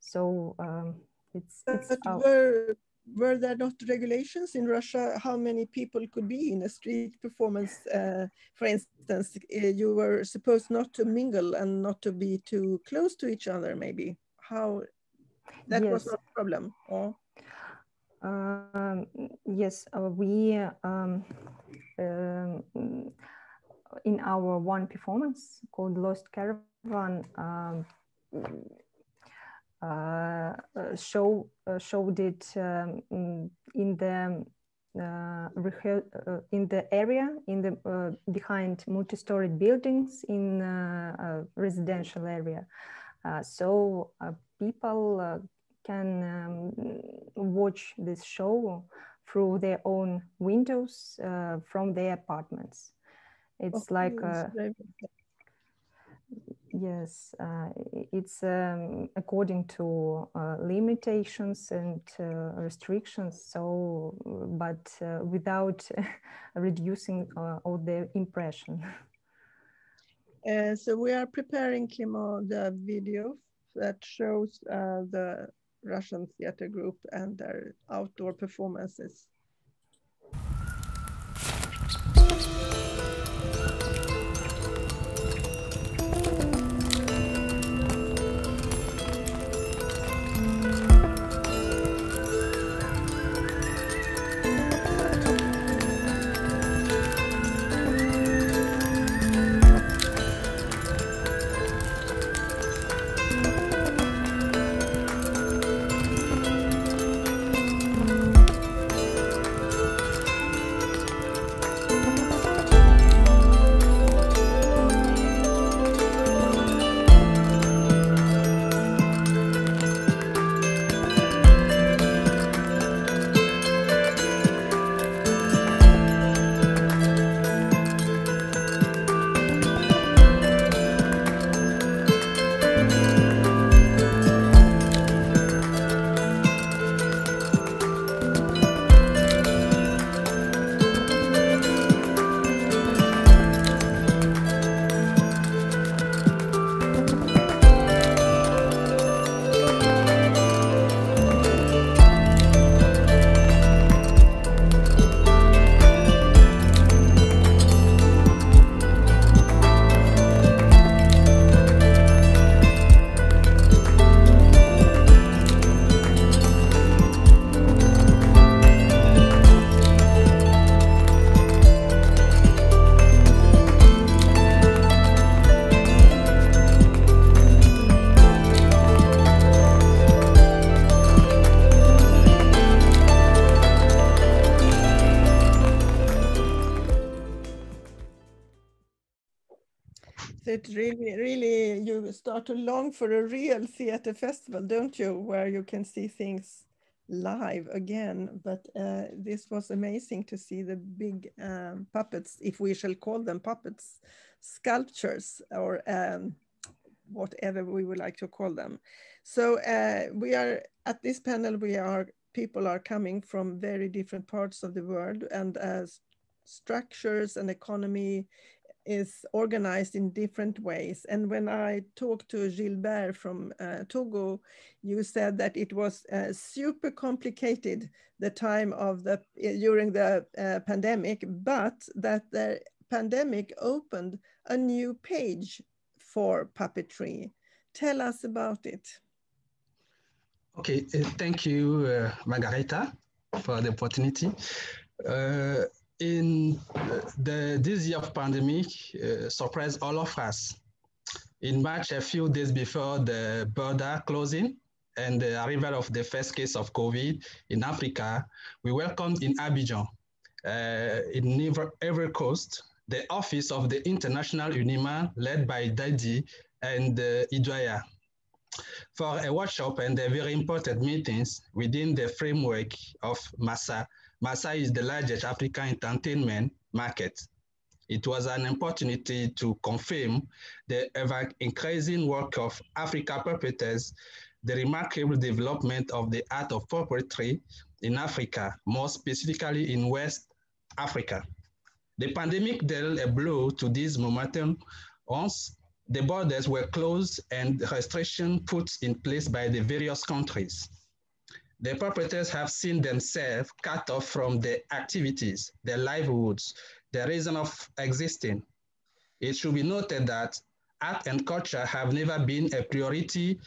so um, it's, it's were, were there not regulations in Russia how many people could be in a street performance? Uh, for instance, uh, you were supposed not to mingle and not to be too close to each other, maybe. How that yes. was not a problem, or? Um, yes, uh, we um, um, in our one performance called Lost Caravan. Uh, uh, show uh, showed it in the uh, in the area in the behind multi-storied buildings in a residential area. so people can um, watch this show through their own windows uh, from their apartments. It's like a, yes, uh, it's um, according to uh, limitations and uh, restrictions. So, but uh, without reducing uh, all the impression. so we are preparing Clément the video that shows the Russian theater group and their outdoor performances. Start to long for a real theater festival, don't you? Where you can see things live again. But uh, this was amazing to see the big um, puppets, if we shall call them puppets, sculptures or um, whatever we would like to call them. So uh, we are at this panel, we are people are coming from very different parts of the world and as structures and economy is organized in different ways. And when I talked to Gilbert from uh, Togo, you said that it was uh, super complicated the time of the during the uh, pandemic, but that the pandemic opened a new page for puppetry. Tell us about it. Okay, uh, thank you, uh, Margareta, for the opportunity. In the this year of pandemic uh, surprised all of us. In March, a few days before the border closing and the arrival of the first case of COVID in Africa, we welcomed in Abidjan, uh, in Ivory Coast, the office of the International UNIMA led by Dadi and uh, Idoia for a workshop and a very important meetings within the framework of MASA, Masa is the largest African entertainment market. It was an opportunity to confirm the ever increasing work of Africa puppeteers, the remarkable development of the art of puppetry in Africa, more specifically in West Africa. The pandemic dealt a blow to this momentum once the borders were closed and restrictions put in place by the various countries the perpetrators have seen themselves cut off from their activities, their livelihoods, their reason of existing. It should be noted that art and culture have never been a priority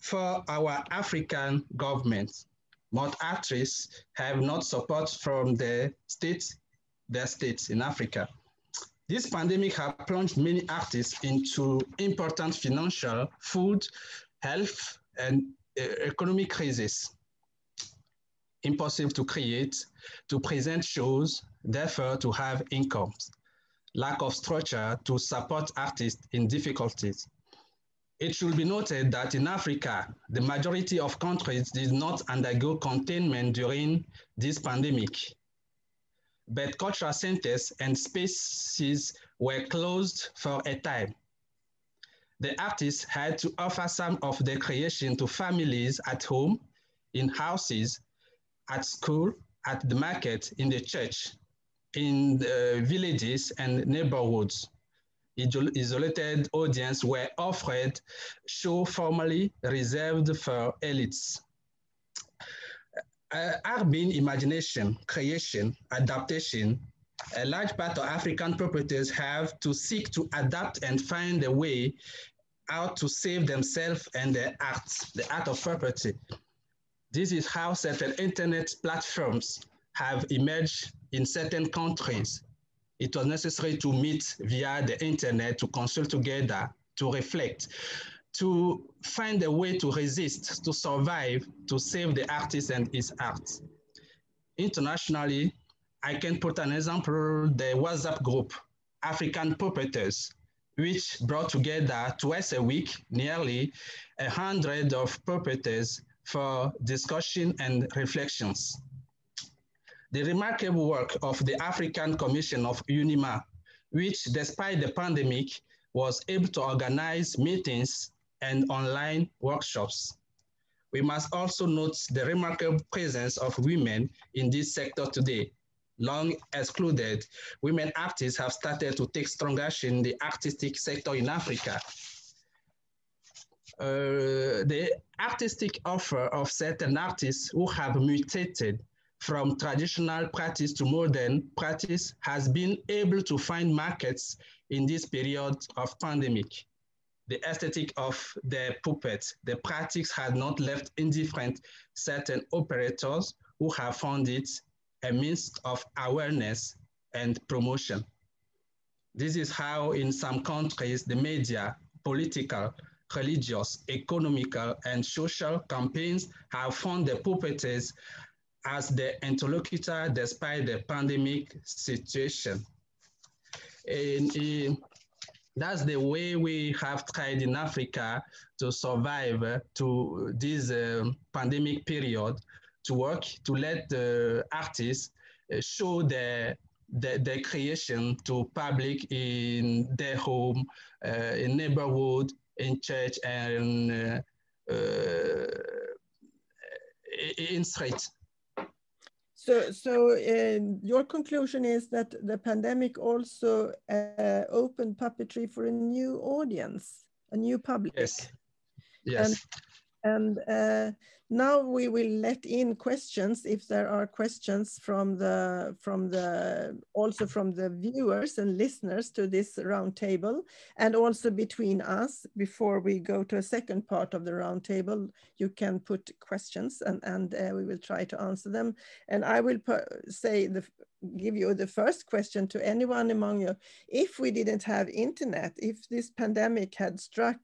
for our African governments. Most actors have not support from the states, their states in Africa. This pandemic has plunged many artists into important financial, food, health, and uh, economic crisis. Impossible to create, to present shows, therefore to have incomes, lack of structure to support artists in difficulties. It should be noted that in Africa, the majority of countries did not undergo containment during this pandemic. But cultural centers and spaces were closed for a time. The artists had to offer some of their creation to families at home, in houses, at school, at the market, in the church, in the villages and neighborhoods isolated audience were offered show formally reserved for elites. Uh, urban imagination, creation, adaptation, a large part of African properties have to seek to adapt and find a way out to save themselves and their art, the art of property. This is how certain internet platforms have emerged in certain countries it was necessary to meet via the internet, to consult together, to reflect, to find a way to resist, to survive, to save the artist and his art. Internationally, I can put an example, the WhatsApp group, African Puppeteers, which brought together twice a week nearly a hundred of puppeteers for discussion and reflections the remarkable work of the African Commission of UNIMA, which despite the pandemic was able to organize meetings and online workshops. We must also note the remarkable presence of women in this sector today. Long excluded, women artists have started to take strong action in the artistic sector in Africa. Uh, the artistic offer of certain artists who have mutated from traditional practice to modern practice has been able to find markets in this period of pandemic. The aesthetic of the puppet, the practice had not left indifferent certain operators who have found it a means of awareness and promotion. This is how in some countries, the media, political, religious, economical, and social campaigns have found the puppeteers as the interlocutor despite the pandemic situation. And, uh, that's the way we have tried in Africa to survive uh, to this uh, pandemic period, to work, to let the artists uh, show their, their, their, creation to public in their home, uh, in neighborhood, in church, and uh, in streets. So, so uh, your conclusion is that the pandemic also uh, opened puppetry for a new audience, a new public. Yes. Yes. And, uh, now we will let in questions if there are questions from the from the also from the viewers and listeners to this roundtable and also between us before we go to a second part of the roundtable you can put questions and and uh, we will try to answer them. And i will say the give you the first question to anyone among you. If we didn't have internet if this pandemic had struck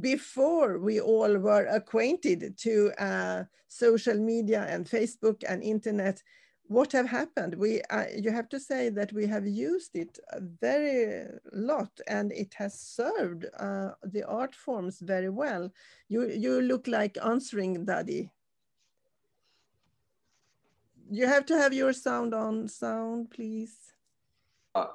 before we all were acquainted to uh, social media and Facebook and internet, what have happened? We, uh, you have to say that we have used it very lot and it has served uh, the art forms very well. You, you look like answering, Dadi. You have to have your sound on sound, please. Uh,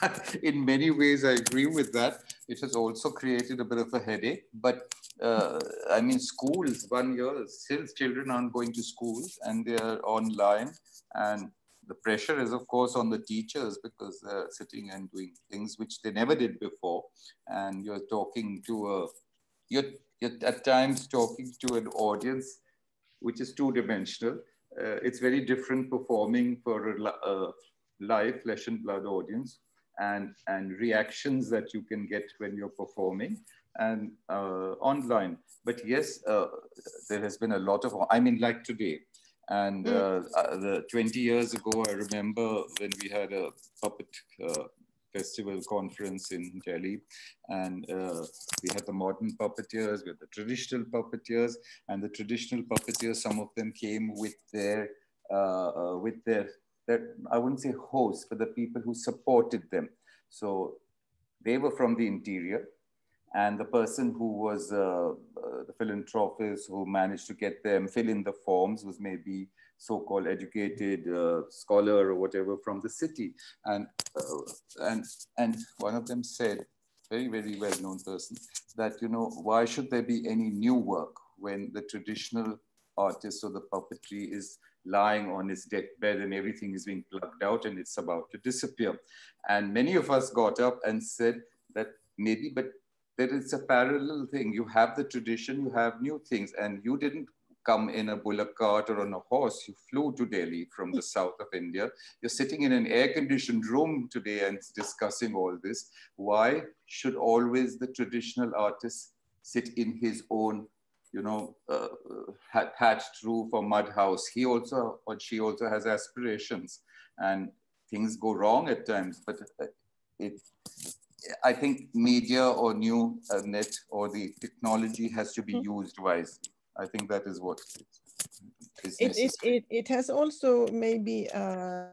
in many ways, I agree with that it has also created a bit of a headache. But uh, I mean, schools, one year, still children aren't going to schools and they are online. And the pressure is, of course, on the teachers because they're sitting and doing things which they never did before. And you're talking to a, you're, you're at times talking to an audience which is two dimensional. Uh, it's very different performing for a, a live flesh and blood audience and, and reactions that you can get when you're performing and uh, online. But yes, uh, there has been a lot of, I mean, like today. And mm. uh, the 20 years ago, I remember when we had a puppet uh, festival conference in Delhi. And uh, we had the modern puppeteers, we had the traditional puppeteers, and the traditional puppeteers, some of them came with their, uh, uh, with their, their, I wouldn't say hosts, but the people who supported them. So they were from the interior, and the person who was uh, uh, the philanthropist who managed to get them fill in the forms was maybe so-called educated uh, scholar or whatever from the city and uh, and and one of them said very very well-known person that you know why should there be any new work when the traditional artist or the puppetry is lying on his deathbed and everything is being plugged out and it's about to disappear and many of us got up and said that maybe but there is a parallel thing. You have the tradition, you have new things, and you didn't come in a bullock cart or on a horse. You flew to Delhi from the south of India. You're sitting in an air-conditioned room today and discussing all this. Why should always the traditional artist sit in his own, you know, uh, hatched roof or mud house? He also or she also has aspirations, and things go wrong at times. But uh, it I think media or new uh, net or the technology has to be mm -hmm. used wisely. I think that is what it, it, it, it, has also maybe uh,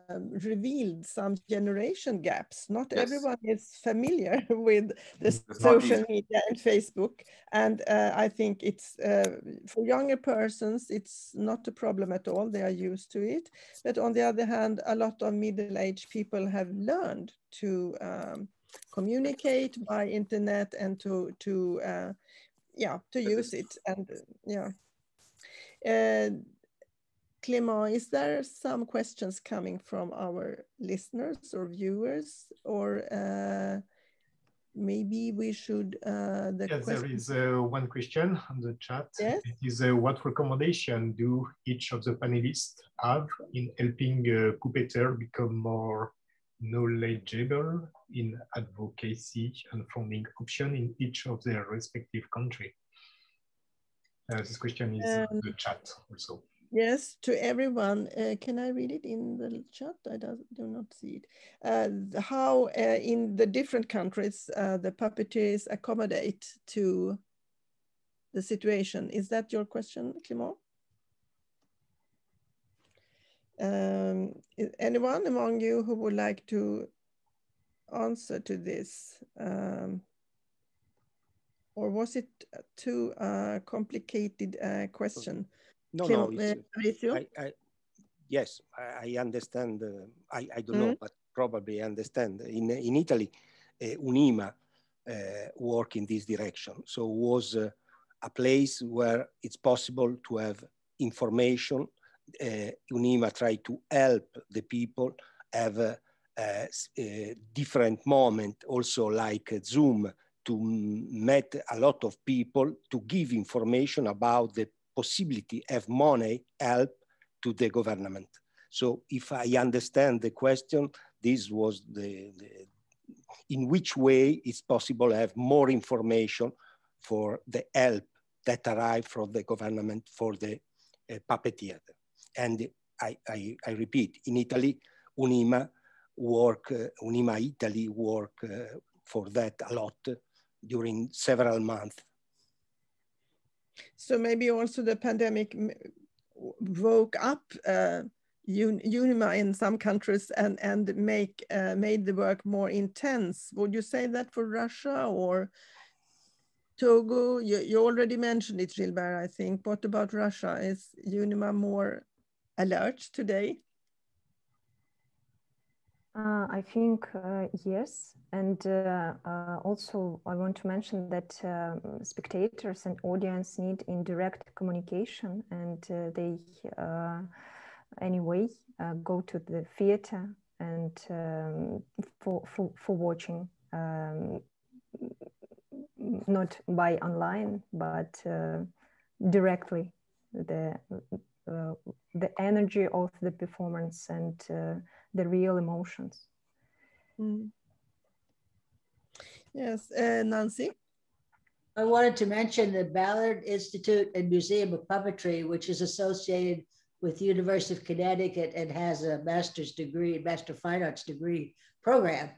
revealed some generation gaps. Not yes. everyone is familiar with the it's social media and Facebook. And uh, I think it's uh, for younger persons, it's not a problem at all. They are used to it. But on the other hand, a lot of middle-aged people have learned to um, communicate by internet and to to uh, yeah to use it and yeah uh, Clément, is there some questions coming from our listeners or viewers or uh, maybe we should uh, the yes there is uh, one question on the chat yes? it is uh, what recommendation do each of the panelists have in helping uh, puppeteer become more knowledgeable in advocacy and funding option in each of their respective country? Uh, this question is um, in the chat also. Yes, to everyone. Uh, can I read it in the chat? I do, do not see it. Uh, how uh, in the different countries uh, the puppeteers accommodate to the situation. Is that your question, Clément? Um, anyone among you who would like to answer to this? Um, or was it too uh, complicated uh, question? No, no. Uh, I, I, yes, I, understand. Uh, I, I don't mm -hmm. know, mm-hmm. but probably understand. In, in Italy, uh, Unima uh, work in this direction. So it was a place where it's possible to have information uh, UNIMA try to help the people have a, a, a different moment, also like Zoom, to meet a lot of people to give information about the possibility of money help to the government. So if I understand the question, this was the, the in which way it's possible to have more information for the help that arrive from the government for the uh, puppeteer. And I, I, I repeat, in Italy, Unima work, uh, Unima Italy work uh, for that a lot during several months. So maybe also the pandemic woke up uh, Unima in some countries and and make uh, made the work more intense. Would you say that for Russia or Togo? You, you already mentioned it, Gilbert. I think. What about Russia? Is Unima more alert today? Uh, I think uh, yes. And uh, uh also, I want to mention that um, spectators and audience need indirect communication, and uh, they, uh, anyway, go to the theater and um, for, for, for watching, um, not by online, but directly the the energy of the performance and the real emotions. Mm. Yes, uh, Nancy? I wanted to mention the Ballard Institute and Museum of Puppetry, which is associated with the University of Connecticut and has a master's degree, master fine arts degree program.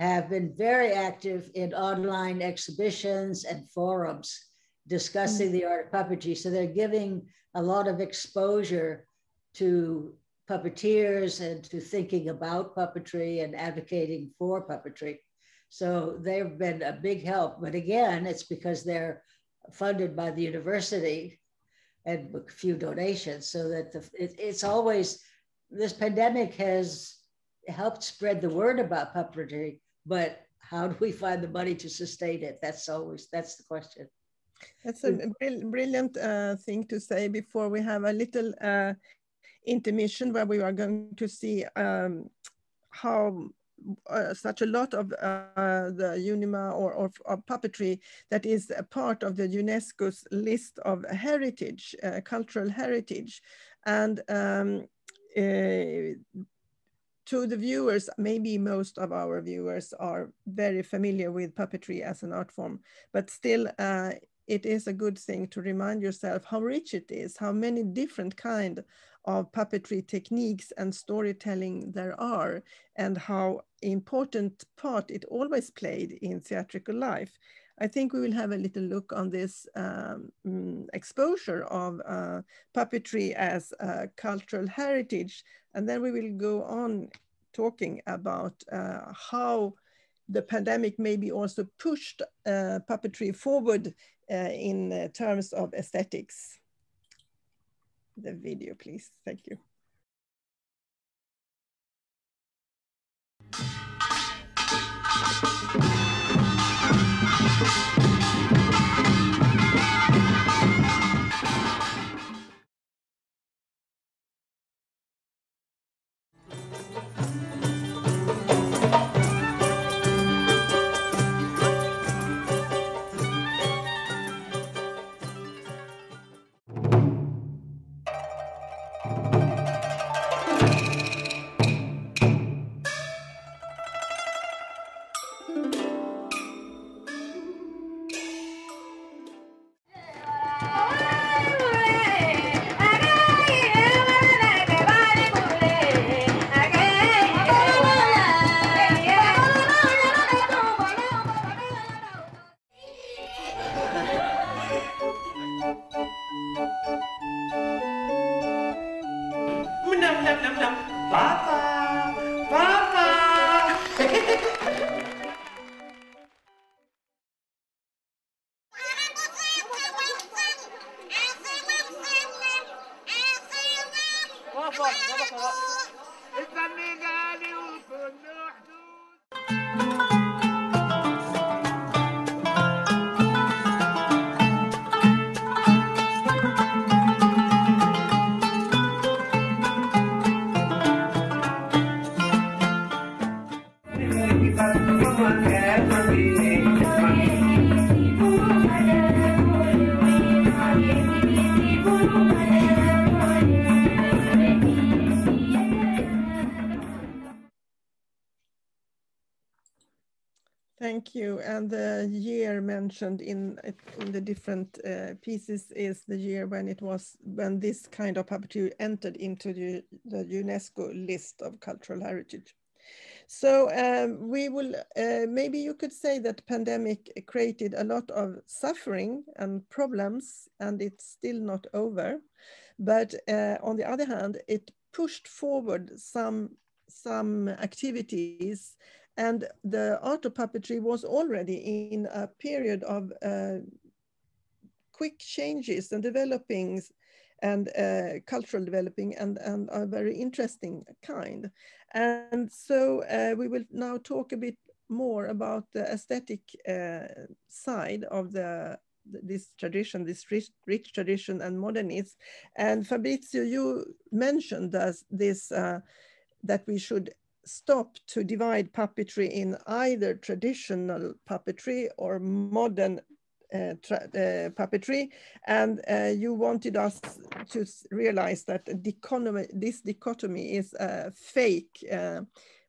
have been very active in online exhibitions and forums discussing mm-hmm. the art of puppetry. So they're giving a lot of exposure to puppeteers and to thinking about puppetry and advocating for puppetry. So they've been a big help. But again, it's because they're funded by the university and a few donations so that the, it, it's always this pandemic has helped spread the word about puppetry but how do we find the money to sustain it that's always that's the question that's a brilliant uh, thing to say before we have a little uh, intermission where we are going to see um, how uh, such a lot of uh, the UNIMA or, or, or, puppetry that is a part of the UNESCO's list of heritage, uh, cultural heritage. And um, uh, to the viewers, maybe most of our viewers are very familiar with puppetry as an art form, but still uh, it is a good thing to remind yourself how rich it is, how many different kind of puppetry techniques and storytelling there are, and how important part it always played in theatrical life. I think we will have a little look on this um, mm, exposure of uh, puppetry as a cultural heritage, and then we will go on talking about uh, how the pandemic maybe also pushed uh, puppetry forward uh, in uh, terms of aesthetics the video, please. Thank you. Mentioned in, in the different uh, pieces is the year when it was when this kind of puppetry entered into the, the UNESCO list of cultural heritage. So um, we will, uh, maybe you could say that pandemic created a lot of suffering and problems and it's still not over. But uh, on the other hand, it pushed forward some, some activities and the art of puppetry was already in a period of uh, quick changes and developing and uh, cultural developing and, and a very interesting kind. And so uh, we will now talk a bit more about the aesthetic uh, side of the this tradition, this rich, rich tradition and modernism. And Fabrizio, you mentioned this, this uh, that we should stop to divide puppetry in either traditional puppetry or modern uh, uh, puppetry, and uh, you wanted us to realize that this dichotomy is a fake uh,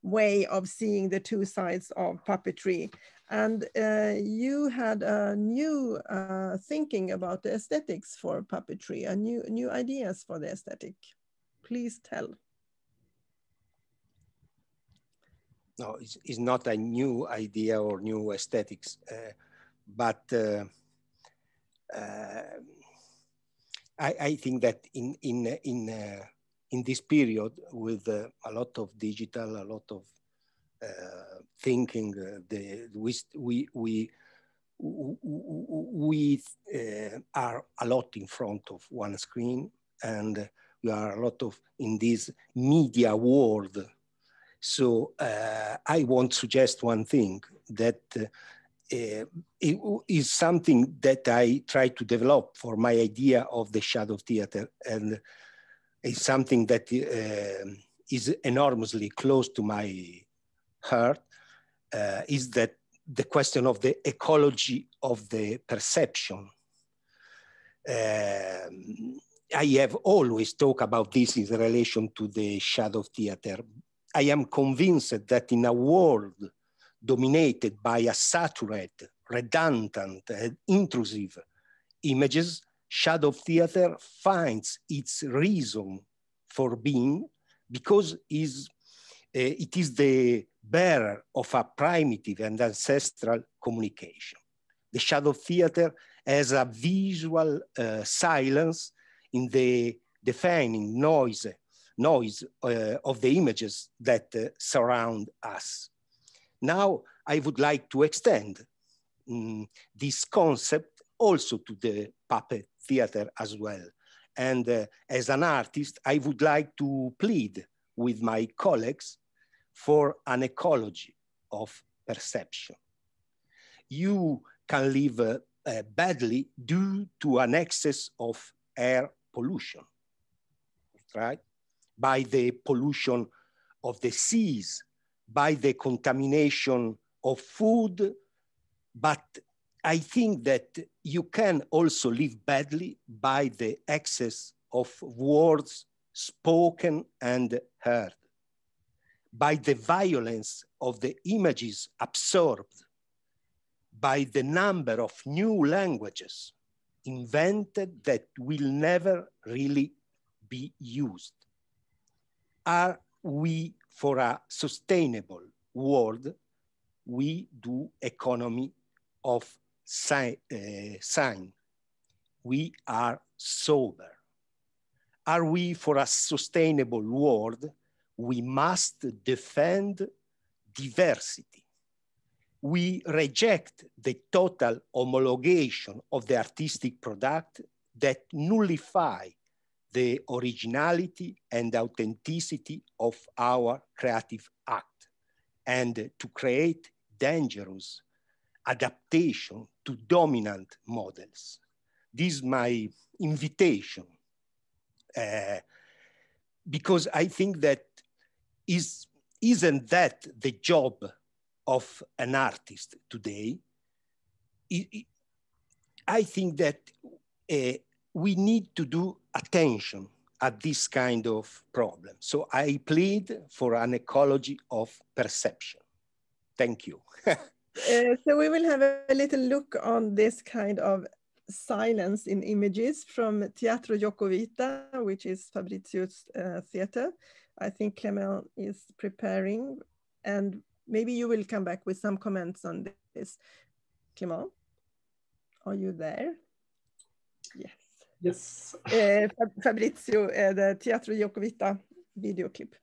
way of seeing the two sides of puppetry. And uh, you had a new uh, thinking about the aesthetics for puppetry, a new, new ideas for the aesthetic. Please tell. No, it's, it's, not a new idea or new aesthetics, uh, but uh, uh, I, I, think that in in in uh, in this period, with uh, a lot of digital, a lot of uh, thinking, the we we we we are a lot in front of one screen, and we are a lot of in this media world so uh, I want to suggest one thing that uh, it is something that I try to develop for my idea of the shadow theater. And it's something that uh, is enormously close to my heart, uh, is that the question of the ecology of the perception. Um, I have always talked about this in relation to the shadow theater, I am convinced that in a world dominated by a saturated, redundant, and intrusive images, shadow theater finds its reason for being because is, uh, it is the bearer of a primitive and ancestral communication. The shadow theater has a visual uh, silence in the defining noise noise uh, of the images that uh, surround us. Now, I would like to extend um, this concept also to the puppet theater as well. And uh, as an artist, I would like to plead with my colleagues for an ecology of perception. You can live uh, uh, badly due to an excess of air pollution, right? By the pollution of the seas, by the contamination of food. But I think that you can also live badly by the excess of words spoken and heard, by the violence of the images absorbed, by the number of new languages invented that will never really be used are we for a sustainable world, we do economy of sign. Uh, sign. We are sober. Are we for a sustainable world? We must defend diversity. We reject the total homologation of the artistic product that nullify the originality and authenticity of our creative act and to create dangerous adaptation to dominant models. This is my invitation uh, because I think that is, isn't that the job of an artist today? I think that uh, we need to do attention at this kind of problem. So I plead for an ecology of perception. Thank you. uh, so we will have a little look on this kind of silence in images from Teatro Gioco Vita, which is Fabrizio's uh, theater. I think Clement is preparing and maybe you will come back with some comments on this. Clement, are you there? Yes. Yes. Eh, Fabrizio, eh, Teatro Jokovita videoklipp.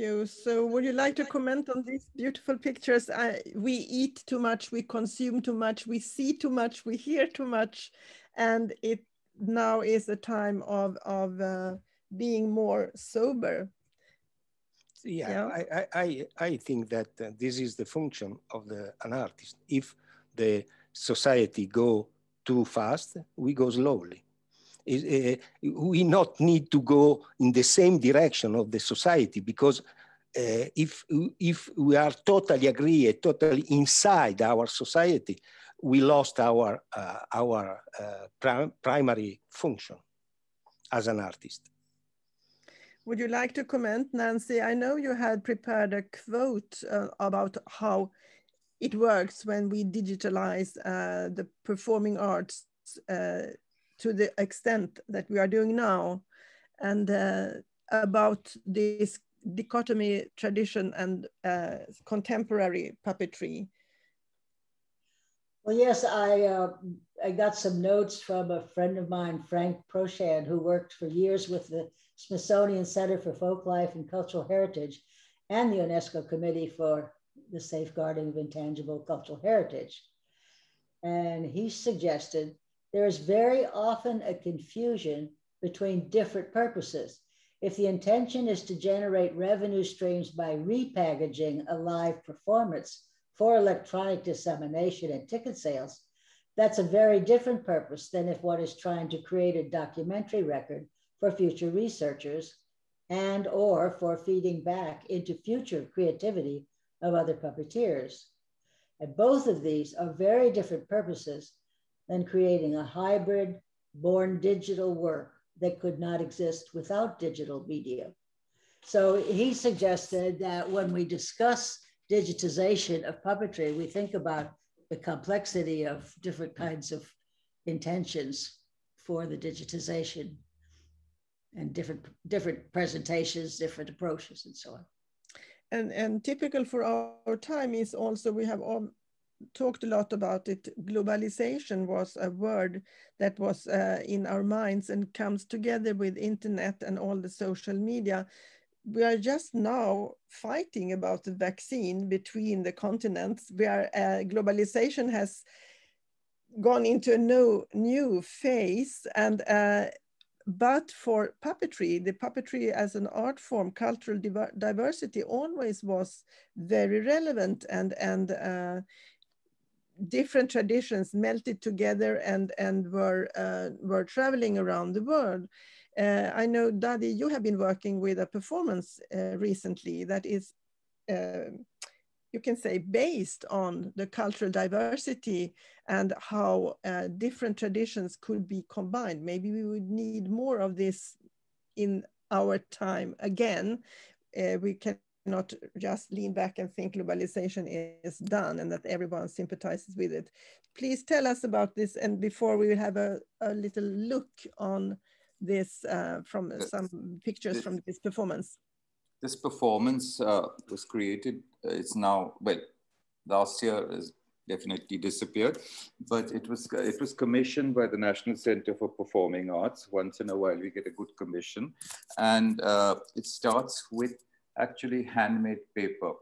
You. So would you like to comment on these beautiful pictures? I, we eat too much, we consume too much, we see too much, we hear too much, and it now is a time of, of uh, being more sober. Yeah, yeah. I, I, I think that uh, this is the function of the, an artist. If the society go too fast, we go slowly uh, we not need to go in the same direction of the society because uh, if, if we are totally agree, totally inside our society, we lost our, uh, our uh, prim primary function as an artist. Would you like to comment, Nancy? I know you had prepared a quote uh, about how it works when we digitalize uh, the performing arts to the extent that we are doing now and uh, about this dichotomy tradition and uh, contemporary puppetry. Well, yes, I, uh, I got some notes from a friend of mine, Frank Proschan, who worked for years with the Smithsonian Center for Folklife and Cultural Heritage and the UNESCO Committee for the Safeguarding of Intangible Cultural Heritage. And he suggested there is very often a confusion between different purposes. If the intention is to generate revenue streams by repackaging a live performance for electronic dissemination and ticket sales, that's a very different purpose than if one is trying to create a documentary record for future researchers and or for feeding back into future creativity of other puppeteers. And both of these are very different purposes than creating a hybrid born digital work that could not exist without digital media. So he suggested that when we discuss digitization of puppetry, we think about the complexity of different kinds of intentions for the digitization and different different presentations, different approaches, and so on. And and typical for our time is also we have all talked a lot about it. Globalization was a word that was uh, in our minds and comes together with internet and all the social media. We are just now fighting about the vaccine between the continents where uh, globalization has gone into a no, new phase and uh, but for puppetry, the puppetry as an art form, cultural diversity always was very relevant and, and uh, different traditions melted together and, and were, uh, were traveling around the world. Uh, I know, Dadi, you have been working with a performance uh, recently that is, uh, you can say, based on the cultural diversity and how uh, different traditions could be combined. Maybe we would need more of this in our time again. Uh, we can not just lean back and think globalization is done and that everyone sympathizes with it. Please tell us about this and before we will have a, a little look on this uh, from some pictures this, from this performance. This performance uh, was created, uh, it's now, well, last year is definitely disappeared, but it was, it was commissioned by the National Center for Performing Arts. Once in a while we get a good commission and uh, it starts with actually handmade paper.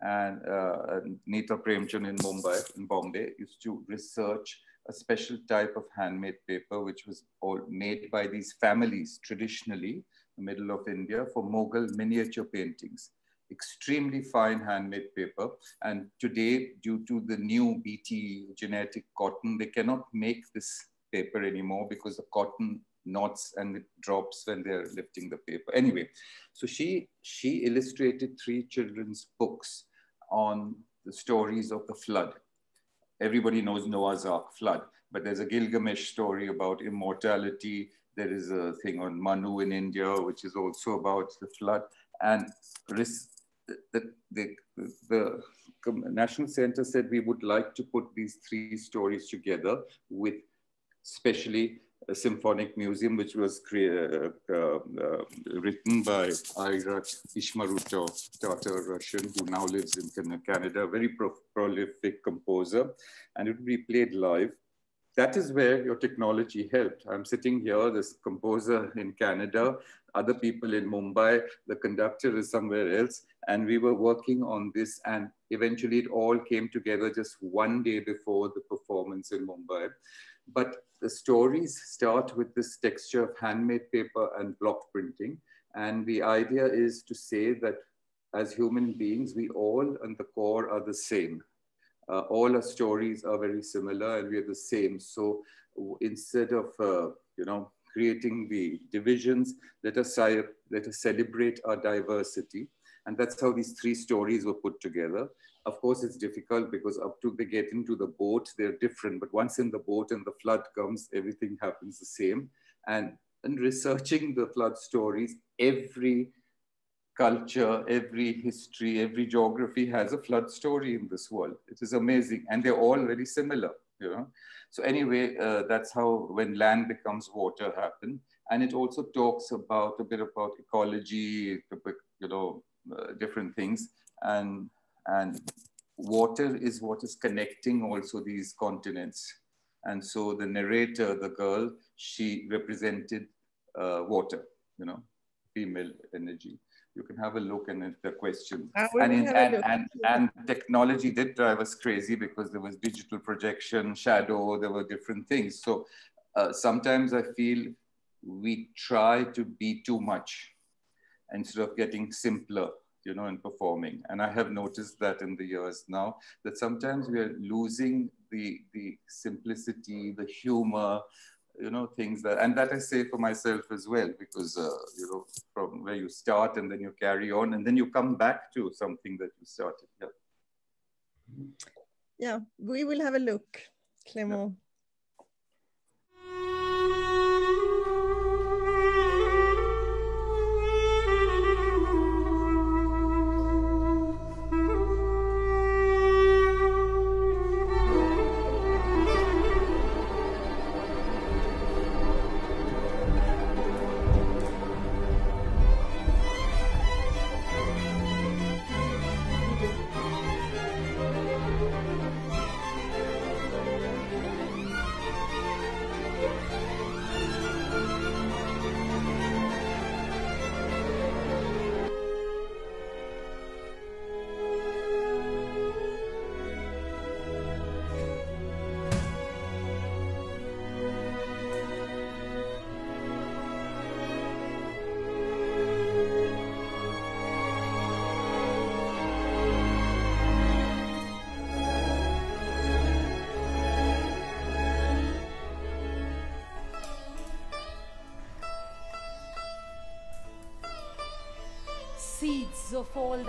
And uh, Neeta Premchand in Mumbai, in Bombay, used to research a special type of handmade paper, which was all made by these families traditionally, in the middle of India, for Mughal miniature paintings. Extremely fine handmade paper. And today, due to the new BT genetic cotton, they cannot make this paper anymore because the cotton knots and it drops when they're lifting the paper. Anyway, so she, she illustrated three children's books on the stories of the flood. Everybody knows Noah's Ark flood, but there's a Gilgamesh story about immortality. There is a thing on Manu in India, which is also about the flood. And the, the, the, the National Center said we would like to put these three stories together with especially symphonic museum, which was uh, uh, written by Ira Ishmaruto, daughter Russian, who now lives in Canada, a very pro prolific composer, and it would be played live. that is where your technology helped. I'm sitting here, this composer in Canada, other people in Mumbai, the conductor is somewhere else. And we were working on this and eventually it all came together just one day before the performance in Mumbai. But the stories start with this texture of handmade paper and block printing. And the idea is to say that as human beings, we all at the core are the same uh, all our stories are very similar and we are the same. So instead of, uh, you know, creating the divisions, let us, let us celebrate our diversity. And that's how these three stories were put together. Of course, it's difficult because up to they get into the boat, they're different. But once in the boat and the flood comes, everything happens the same. And, and researching the flood stories, every culture, every history, every geography has a flood story in this world. It is amazing. And they're all very similar, you know. So anyway, uh, that's how when land becomes water happen. And it also talks about a bit about ecology, you know, different things. And, and water is what is connecting also these continents. And so the narrator, the girl, she represented uh, water, you know, female energy you can have a look and the question. And, in, and, and, and technology did drive us crazy because there was digital projection, shadow, there were different things. So uh, sometimes I feel we try to be too much instead of getting simpler, you know, in performing. And I have noticed that in the years now, that sometimes we are losing the, the simplicity, the humor, you know things that and that i say for myself as well because uh, you know from where you start and then you carry on and then you come back to something that you started yeah yeah we will have a look clement yeah.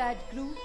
That grew,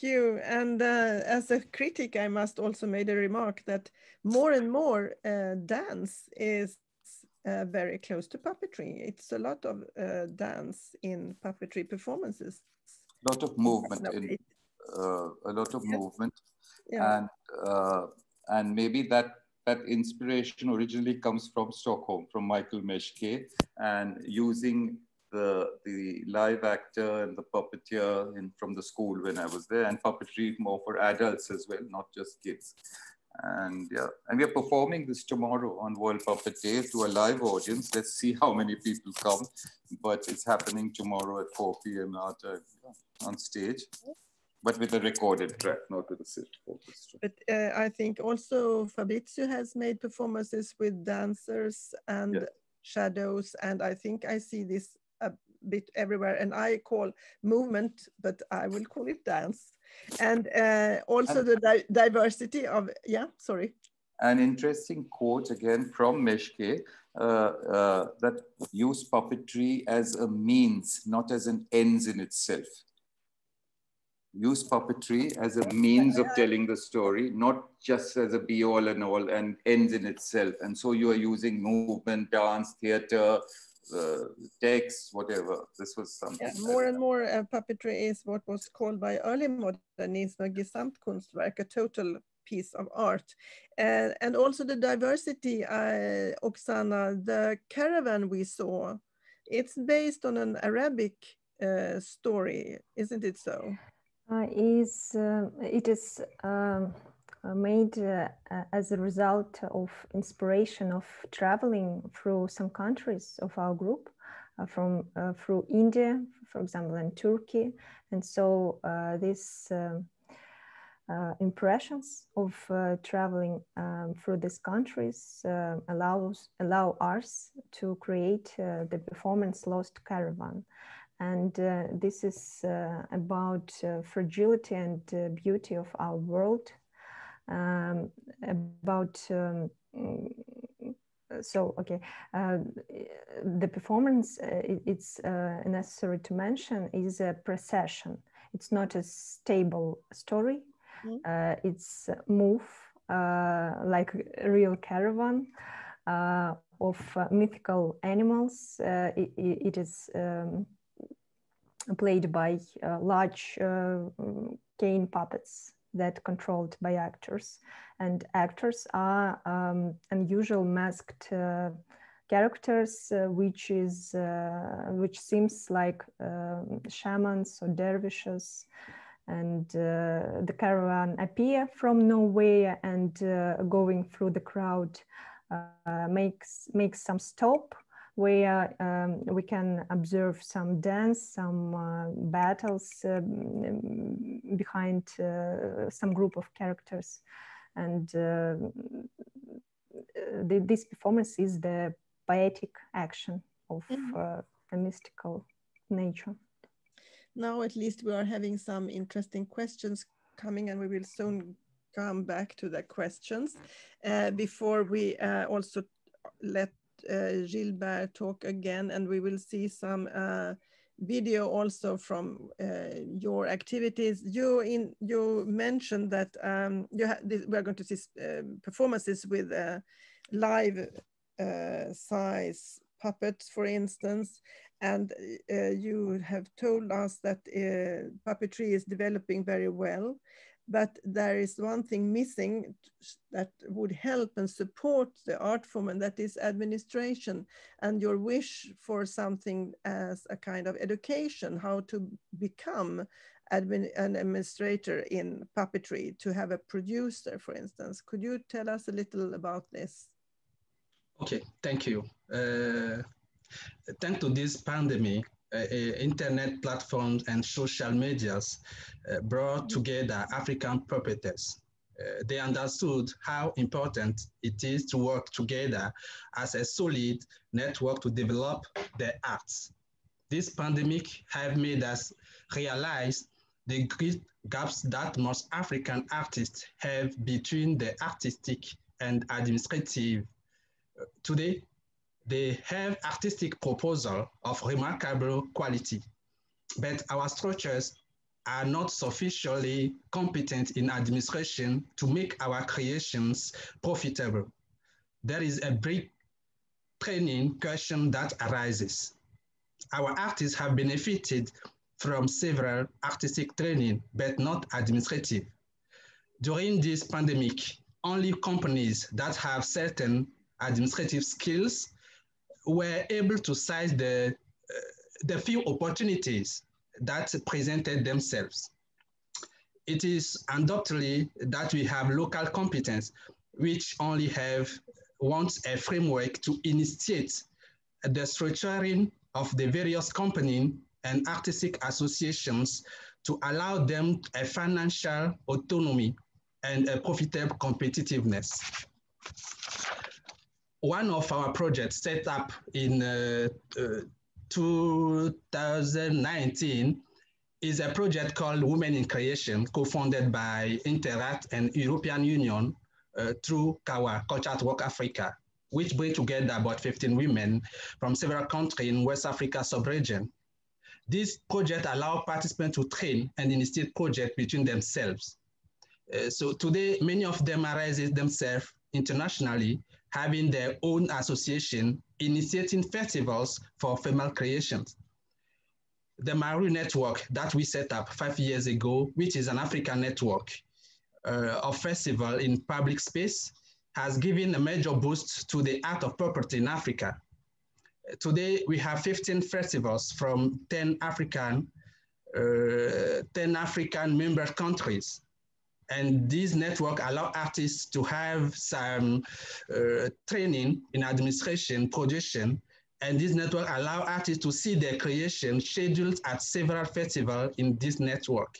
Thank you. And uh, as a critic, I must also make a remark that more and more uh, dance is uh, very close to puppetry. It's a lot of uh, dance in puppetry performances. A lot of movement, in, uh, a lot of yes. movement, yeah. and uh, and maybe that that inspiration originally comes from Stockholm, from Michael Meschke, and using the the live actor and the puppeteer in, from the school when I was there, and puppetry more for adults as well, not just kids. And yeah, and we are performing this tomorrow on World Puppet Day to a live audience. Let's see how many people come, but it's happening tomorrow at 4 p.m. Out, uh, on stage, but with a recorded track, not with a sit orchestra. But uh, I think also Fabrizio has made performances with dancers and yeah. shadows, and I think I see this bit everywhere. And I call movement, but I will call it dance and uh, also the di diversity of yeah sorry an interesting quote again from Meschke uh, uh, that use puppetry as a means, not as an ends in itself. Use puppetry as a means of telling the story, not just as a be all and all and ends in itself. And so you are using movement, dance, theater, uh, text, whatever. This was something. Yeah, more and more uh, puppetry is what was called by early modernism a Gesamtkunstwerk, a total piece of art. Uh, and also the diversity, uh, Oksana, the caravan we saw, it's based on an Arabic uh, story, isn't it so? Uh, is, uh, it is um, made uh, as a result of inspiration of traveling through some countries of our group, uh, from through India, for example, and Turkey, and so this. Uh, impressions of uh, traveling um, through these countries uh, allows allow us to create the performance Lost Caravan, and this is about fragility and beauty of our world um, about um, so okay uh, the performance uh, it, it's uh, necessary to mention is a procession. It's not a stable story. Mm-hmm. it's move uh, like a real caravan uh, of mythical animals. It, it is um, played by large cane puppets that controlled by actors. And actors are um, unusual masked uh, characters, uh, which is uh, which seems like um, shamans or dervishes. And uh, the caravan appear from nowhere and uh, going through the crowd uh, makes makes some stop where um, we can observe some dance, some uh, battles um, behind uh, some group of characters. And uh, the, this performance is the poetic action of mm a mystical nature. Now at least we are having some interesting questions coming and we will soon come back to the questions. Uh, before we uh, also let uh, Gilbert talk again, and we will see some uh, video also from uh, your activities. You in you mentioned that um, you we are going to see performances with live size puppets, for instance, and uh, you have told us that uh, puppetry is developing very well but there is one thing missing that would help and support the art form and that is administration and your wish for something as a kind of education how to become admin, an administrator in puppetry to have a producer for instance. Could you tell us a little about this? Okay thank you. Uh, thanks to this pandemic internet platforms and social medias uh, brought together African puppeteers. Uh, they understood how important it is to work together as a solid network to develop the arts. This pandemic have made us realize the great gaps that most African artists have between the artistic and administrative. Today, they have artistic proposal of remarkable quality, but our structures are not sufficiently competent in administration to make our creations profitable. There is a big training question that arises. Our artists have benefited from several artistic training, but not administrative. During this pandemic, only companies that have certain administrative skills were able to seize the, uh, the few opportunities that presented themselves. It is undoubtedly that we have local competence, which only have wants a framework to initiate the structuring of the various company and artistic associations to allow them a financial autonomy and a profitable competitiveness. One of our projects set up in uh, uh, 2019 is a project called Women in Creation, co-funded by Interact and European Union uh, through KAWA, Culture at Work Africa, which bring together about 15 women from several countries in West Africa sub-region. This project allow participants to train and initiate projects between themselves. Uh, so today, many of them are arise themselves internationally, having their own association, initiating festivals for female creations. The Maru Network that we set up five years ago, which is an African network uh, of festival in public space, has given a major boost to the art of puppetry in Africa today we have 15 festivals from 10 African, uh, 10 African member countries. And this network allow artists to have some uh, training in administration, production, and this network allow artists to see their creation scheduled at several festivals in this network.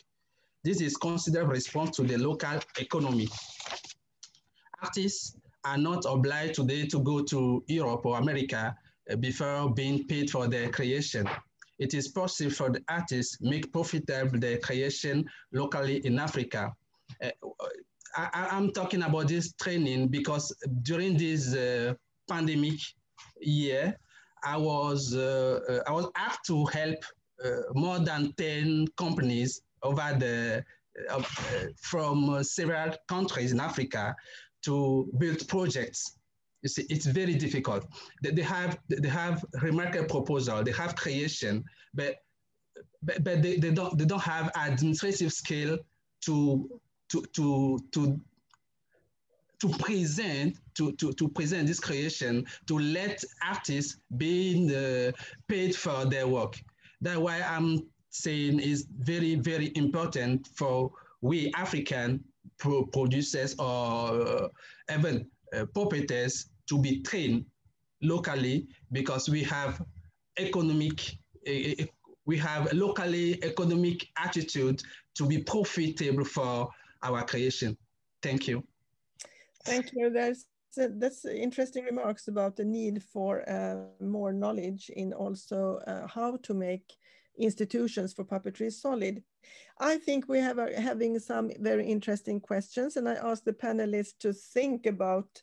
This is considered response to the local economy. Artists are not obliged today to go to Europe or America before being paid for their creation. It is possible for the artists make profitable their creation locally in Africa. Uh, I, am talking about this training because during this uh, pandemic year, I was uh, I was asked to help more than 10 companies over the from several countries in Africa to build projects you see, it's very difficult. They, they have they have remarkable proposal, they have creation, but but, but they, they don't they don't have administrative skill to to to to to present to, to, to present this creation to let artists be uh, paid for their work. That's why I'm saying is very very important for we African pro producers or uh, even uh, puppeteers to be trained locally because we have economic, we have locally economic attitude to be profitable for our creation. Thank you. Thank you. That's that's interesting remarks about the need for uh, more knowledge in also uh, how to make institutions for puppetry solid. I think we have uh, having some very interesting questions and I ask the panelists to think about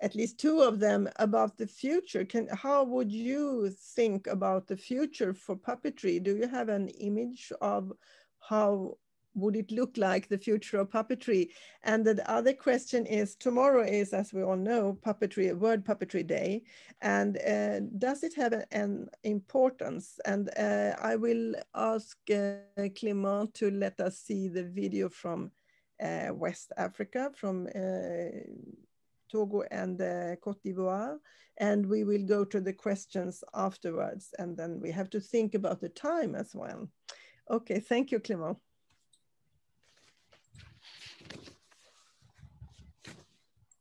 at least two of them about the future. Can, how would you think about the future for puppetry? Do you have an image of how would it look like the future of puppetry? And the other question is, tomorrow is, as we all know, puppetry, World Puppetry Day. And uh, does it have an importance? And uh, I will ask uh, Clement to let us see the video from uh, West Africa, from uh, Togo and uh, Cote d'Ivoire. And we will go to the questions afterwards. And then we have to think about the time as well. Okay, thank you, Clement.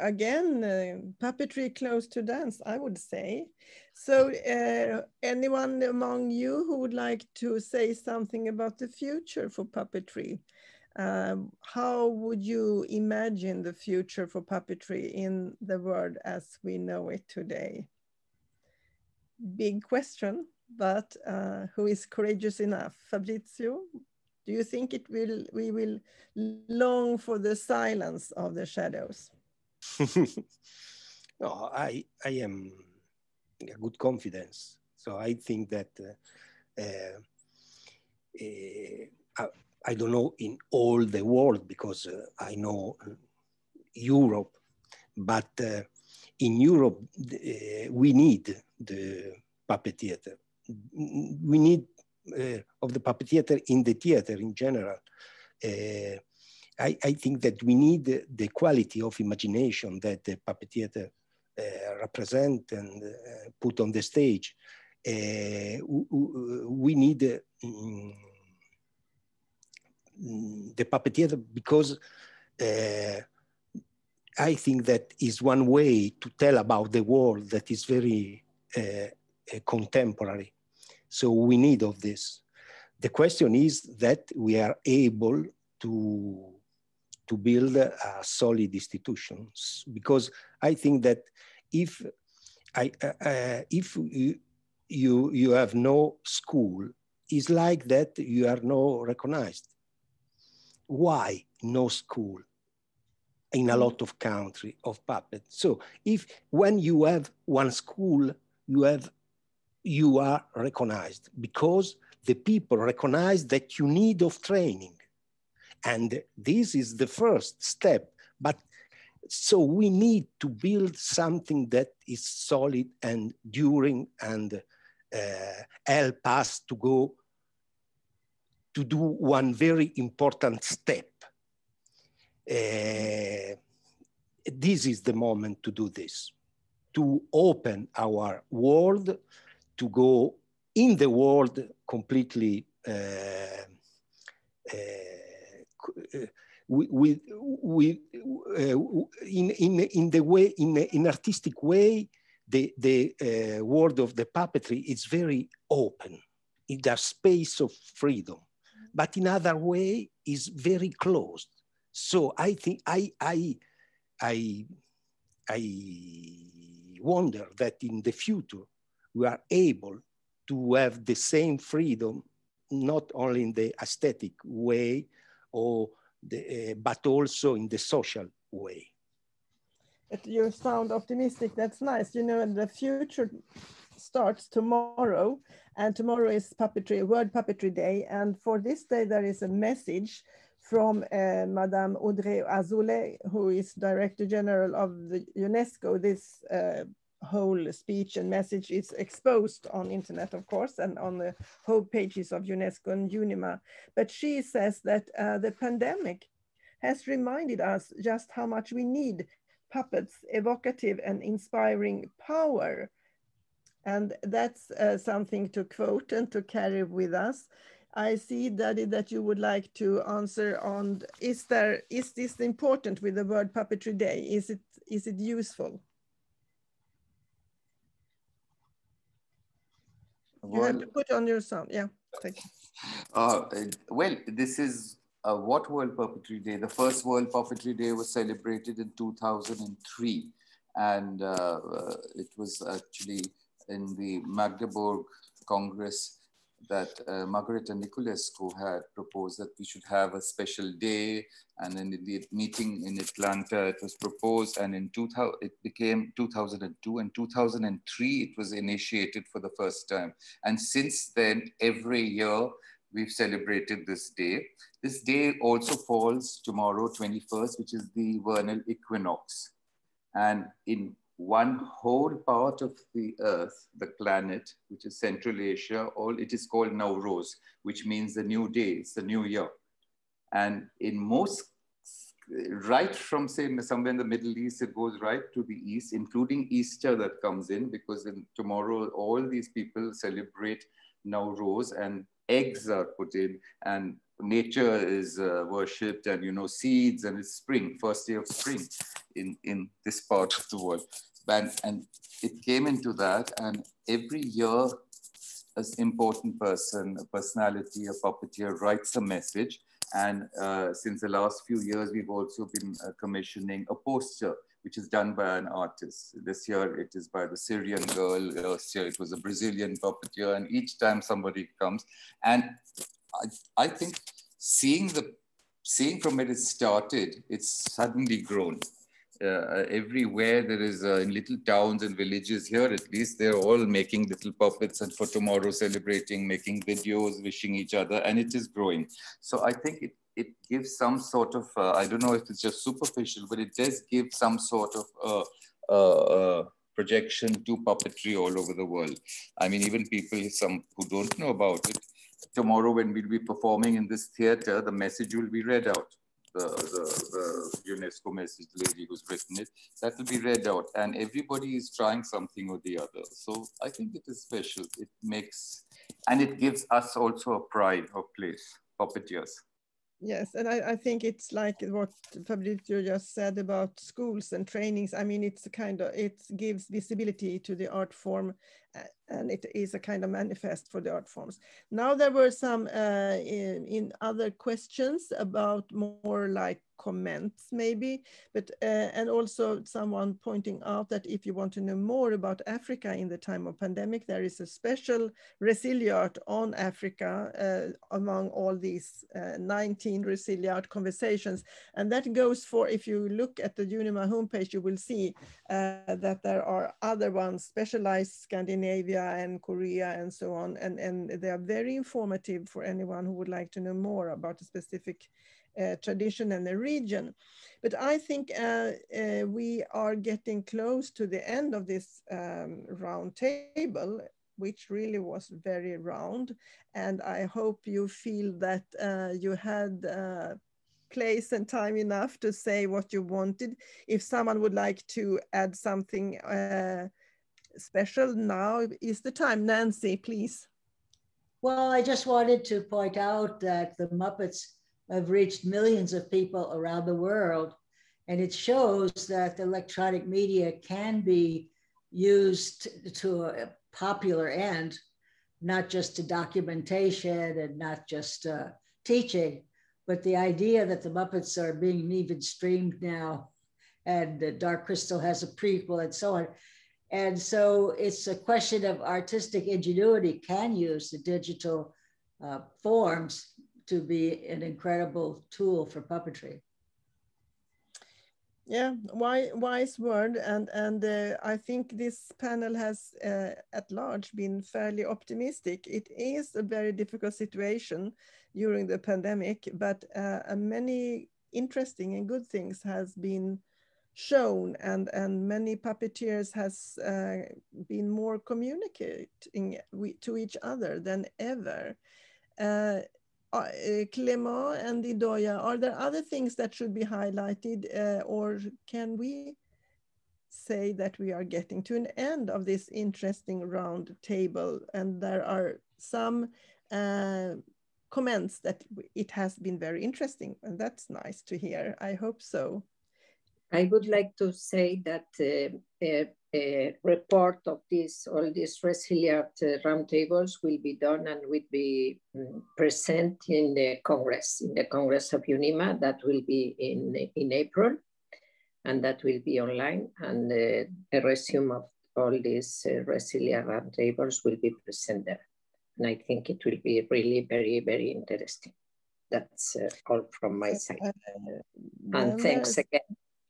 Again, uh, puppetry close to dance, I would say. So uh, anyone among you who would like to say something about the future for puppetry? Um, how would you imagine the future for puppetry in the world as we know it today? Big question, but uh, who is courageous enough? Fabrizio, do you think it will we will long for the silence of the shadows? no, I, I am a good confidence. So I think that uh, uh, I, I, don't know in all the world because uh, I know Europe, but uh, in Europe uh, we need the puppet theater. We need uh, of the puppet theater in the theater in general. I, I, think that we need the quality of imagination that the puppet theater uh, represent and uh, put on the stage. Uh, we need um, the puppet theater because uh, I think that is one way to tell about the world that is very uh, uh, contemporary. So we need of this. The question is that we are able to to build a solid institutions because I think that if I, uh, uh, if you, you, you have no school, it's like that you are no recognized. Why no school in a lot of country of puppets? So if when you have one school, you have you are recognized because the people recognize that you need of training and this is the first step. But so we need to build something that is solid and during and uh, help us to go to do one very important step. Uh, this is the moment to do this, to open our world, to go in the world completely uh, uh with, with uh, in, in, in the way, in in artistic way, the, the uh, world of the puppetry is very open. It has space of freedom, but in other way is very closed. So I think I, I, I, I wonder that in the future we are able to have the same freedom, not only in the aesthetic way, or the, uh, but also in the social way. You sound optimistic. That's nice. You know, the future starts tomorrow, and tomorrow is puppetry, World Puppetry Day. And for this day, there is a message from uh, Madame Audrey Azoulay, who is Director General of the UNESCO. This uh, whole speech and message is exposed on internet, of course, and on the home pages of UNESCO and UNIMA. But she says that uh, the pandemic has reminded us just how much we need puppets, evocative and inspiring power. And that's uh, something to quote and to carry with us. I see, Dadi, that you would like to answer on, is there, is this important with the World Puppetry Day? Is it, is it useful? You have to put on your sound, yeah, thank you. Uh, well, this is uh, what World Puppetry Day? The first World Puppetry Day was celebrated in 2003. And uh, uh, it was actually in the Magdeburg Congress that uh, Margareta Niculescu had proposed that we should have a special day. And then in the meeting in Atlanta, it was proposed. And in 2000, it became 2002. And 2003, it was initiated for the first time. And since then, every year, we've celebrated this day. This day also falls tomorrow, 21st, which is the vernal equinox. And in one whole part of the earth, the planet, which is Central Asia, all it is called Nowruz, which means the new day, it's the new year. And in most, right from say somewhere in the Middle East, it goes right to the east, including Easter that comes in, because in tomorrow all these people celebrate Nowruz and eggs are put in and nature is uh, worshipped and you know seeds and it's spring first day of spring in in this part of the world and, and it came into that and every year an important person a personality a puppeteer writes a message and uh, since the last few years we've also been uh, commissioning a poster which is done by an artist. This year it is by the Syrian girl. Last year it was a Brazilian puppeteer. And each time somebody comes, and I, I think seeing the seeing from where it started, it's suddenly grown. Uh, everywhere there is uh, in little towns and villages here at least they're all making little puppets and for tomorrow celebrating making videos wishing each other and it is growing so i think it it gives some sort of, uh, I don't know if it's just superficial, but it does give some sort of uh, uh, uh, projection to puppetry all over the world. I mean, even people some who don't know about it, tomorrow when we'll be performing in this theater, the message will be read out. The, the, the UNESCO message lady who's written it, that will be read out and everybody is trying something or the other. So I think it is special. It makes, and it gives us also a pride of place, puppeteers. Yes, and I, I, think it's like what Fabrizio just said about schools and trainings. I mean, it's kind of, it gives visibility to the art form and it is a kind of manifest for the art forms. Now there were some uh, in, in, other questions about more like comments maybe, but uh, and also someone pointing out that if you want to know more about Africa in the time of pandemic, there is a special Resiliart on Africa uh, among all these uh, 19 Resiliart conversations. And that goes for, if you look at the UNIMA homepage, you will see uh, that there are other ones, specialized Scandinavia, and Korea and so on. And, and they are very informative for anyone who would like to know more about a specific uh, tradition and the region. But I think uh, uh, we are getting close to the end of this um, round table, which really was very round. And I hope you feel that uh, you had uh, place and time enough to say what you wanted. If someone would like to add something uh, special now is the time. Nancy, please. Well, I just wanted to point out that the Muppets have reached millions of people around the world. And it shows that electronic media can be used to a popular end, not just to documentation and not just uh, teaching, but the idea that the Muppets are being even streamed now and uh, Dark Crystal has a prequel and so on. And so it's a question of artistic ingenuity can use the digital uh, forms to be an incredible tool for puppetry. Yeah, wise word, and and uh, I think this panel has, uh, at large, been fairly optimistic. It is a very difficult situation during the pandemic, but uh, many interesting and good things has been shown, and and many puppeteers has uh, been more communicating to each other than ever. Uh, uh, Clément and Idoia, are there other things that should be highlighted uh, or can we say that we are getting to an end of this interesting round table and there are some uh, comments that it has been very interesting and that's nice to hear. I hope so. I would like to say that uh, a, a, report of this, all these ResiliArt uh, roundtables will be done and will be um, present in the Congress, in the Congress of UNIMA, that will be in, in April, and that will be online, and uh, a resume of all these uh, ResiliArt roundtables will be present there. And I think it will be really very, very interesting. That's uh, all from my side. Uh, and thanks again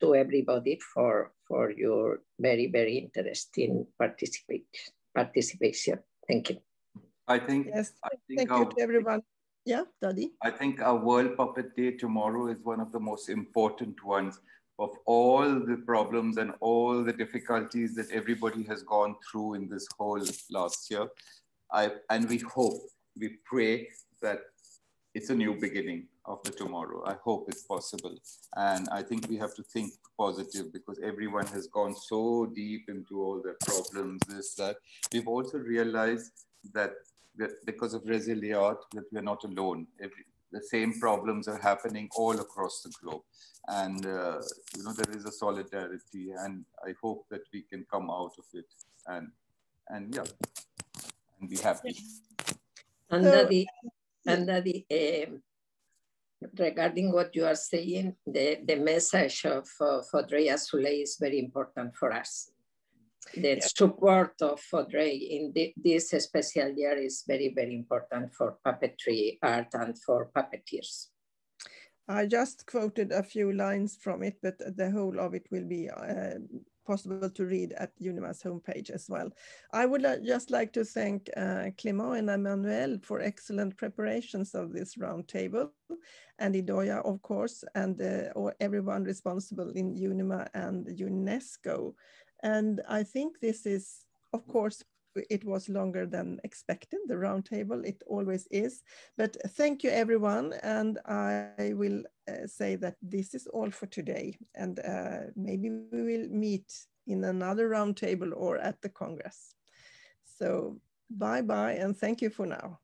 to everybody for, for your very, very interesting participate, participation. Thank you. I think, yes, I think thank our, you to everyone. Yeah, Dadi. I think our World Puppet Day tomorrow is one of the most important ones of all the problems and all the difficulties that everybody has gone through in this whole last year. I, and we hope, we pray that it's a new beginning of the tomorrow. I hope it's possible. And I think we have to think positive because everyone has gone so deep into all their problems, this, that. We've also realized that, because of Resiliart, that we're not alone. Every, the same problems are happening all across the globe. And, uh, you know, there is a solidarity and I hope that we can come out of it and, and yeah, and be happy. Under the, the, um, regarding what you are saying, the, the message of, of Audrey Azoulay is very important for us. The yeah. support of Audrey in the, this special year is very, very important for puppetry art and for puppeteers. I just quoted a few lines from it, but the whole of it will be uh, possible to read at UNIMA's homepage as well. I would just like to thank uh, Clément and Emmanuel for excellent preparations of this roundtable, and Idoia, of course, and uh, everyone responsible in UNIMA and UNESCO. And I think this is, of course, it was longer than expected, the roundtable, it always is. But thank you everyone, and I will uh, say that this is all for today, and uh, maybe we will meet in another roundtable or at the Congress. So bye-bye, and thank you for now.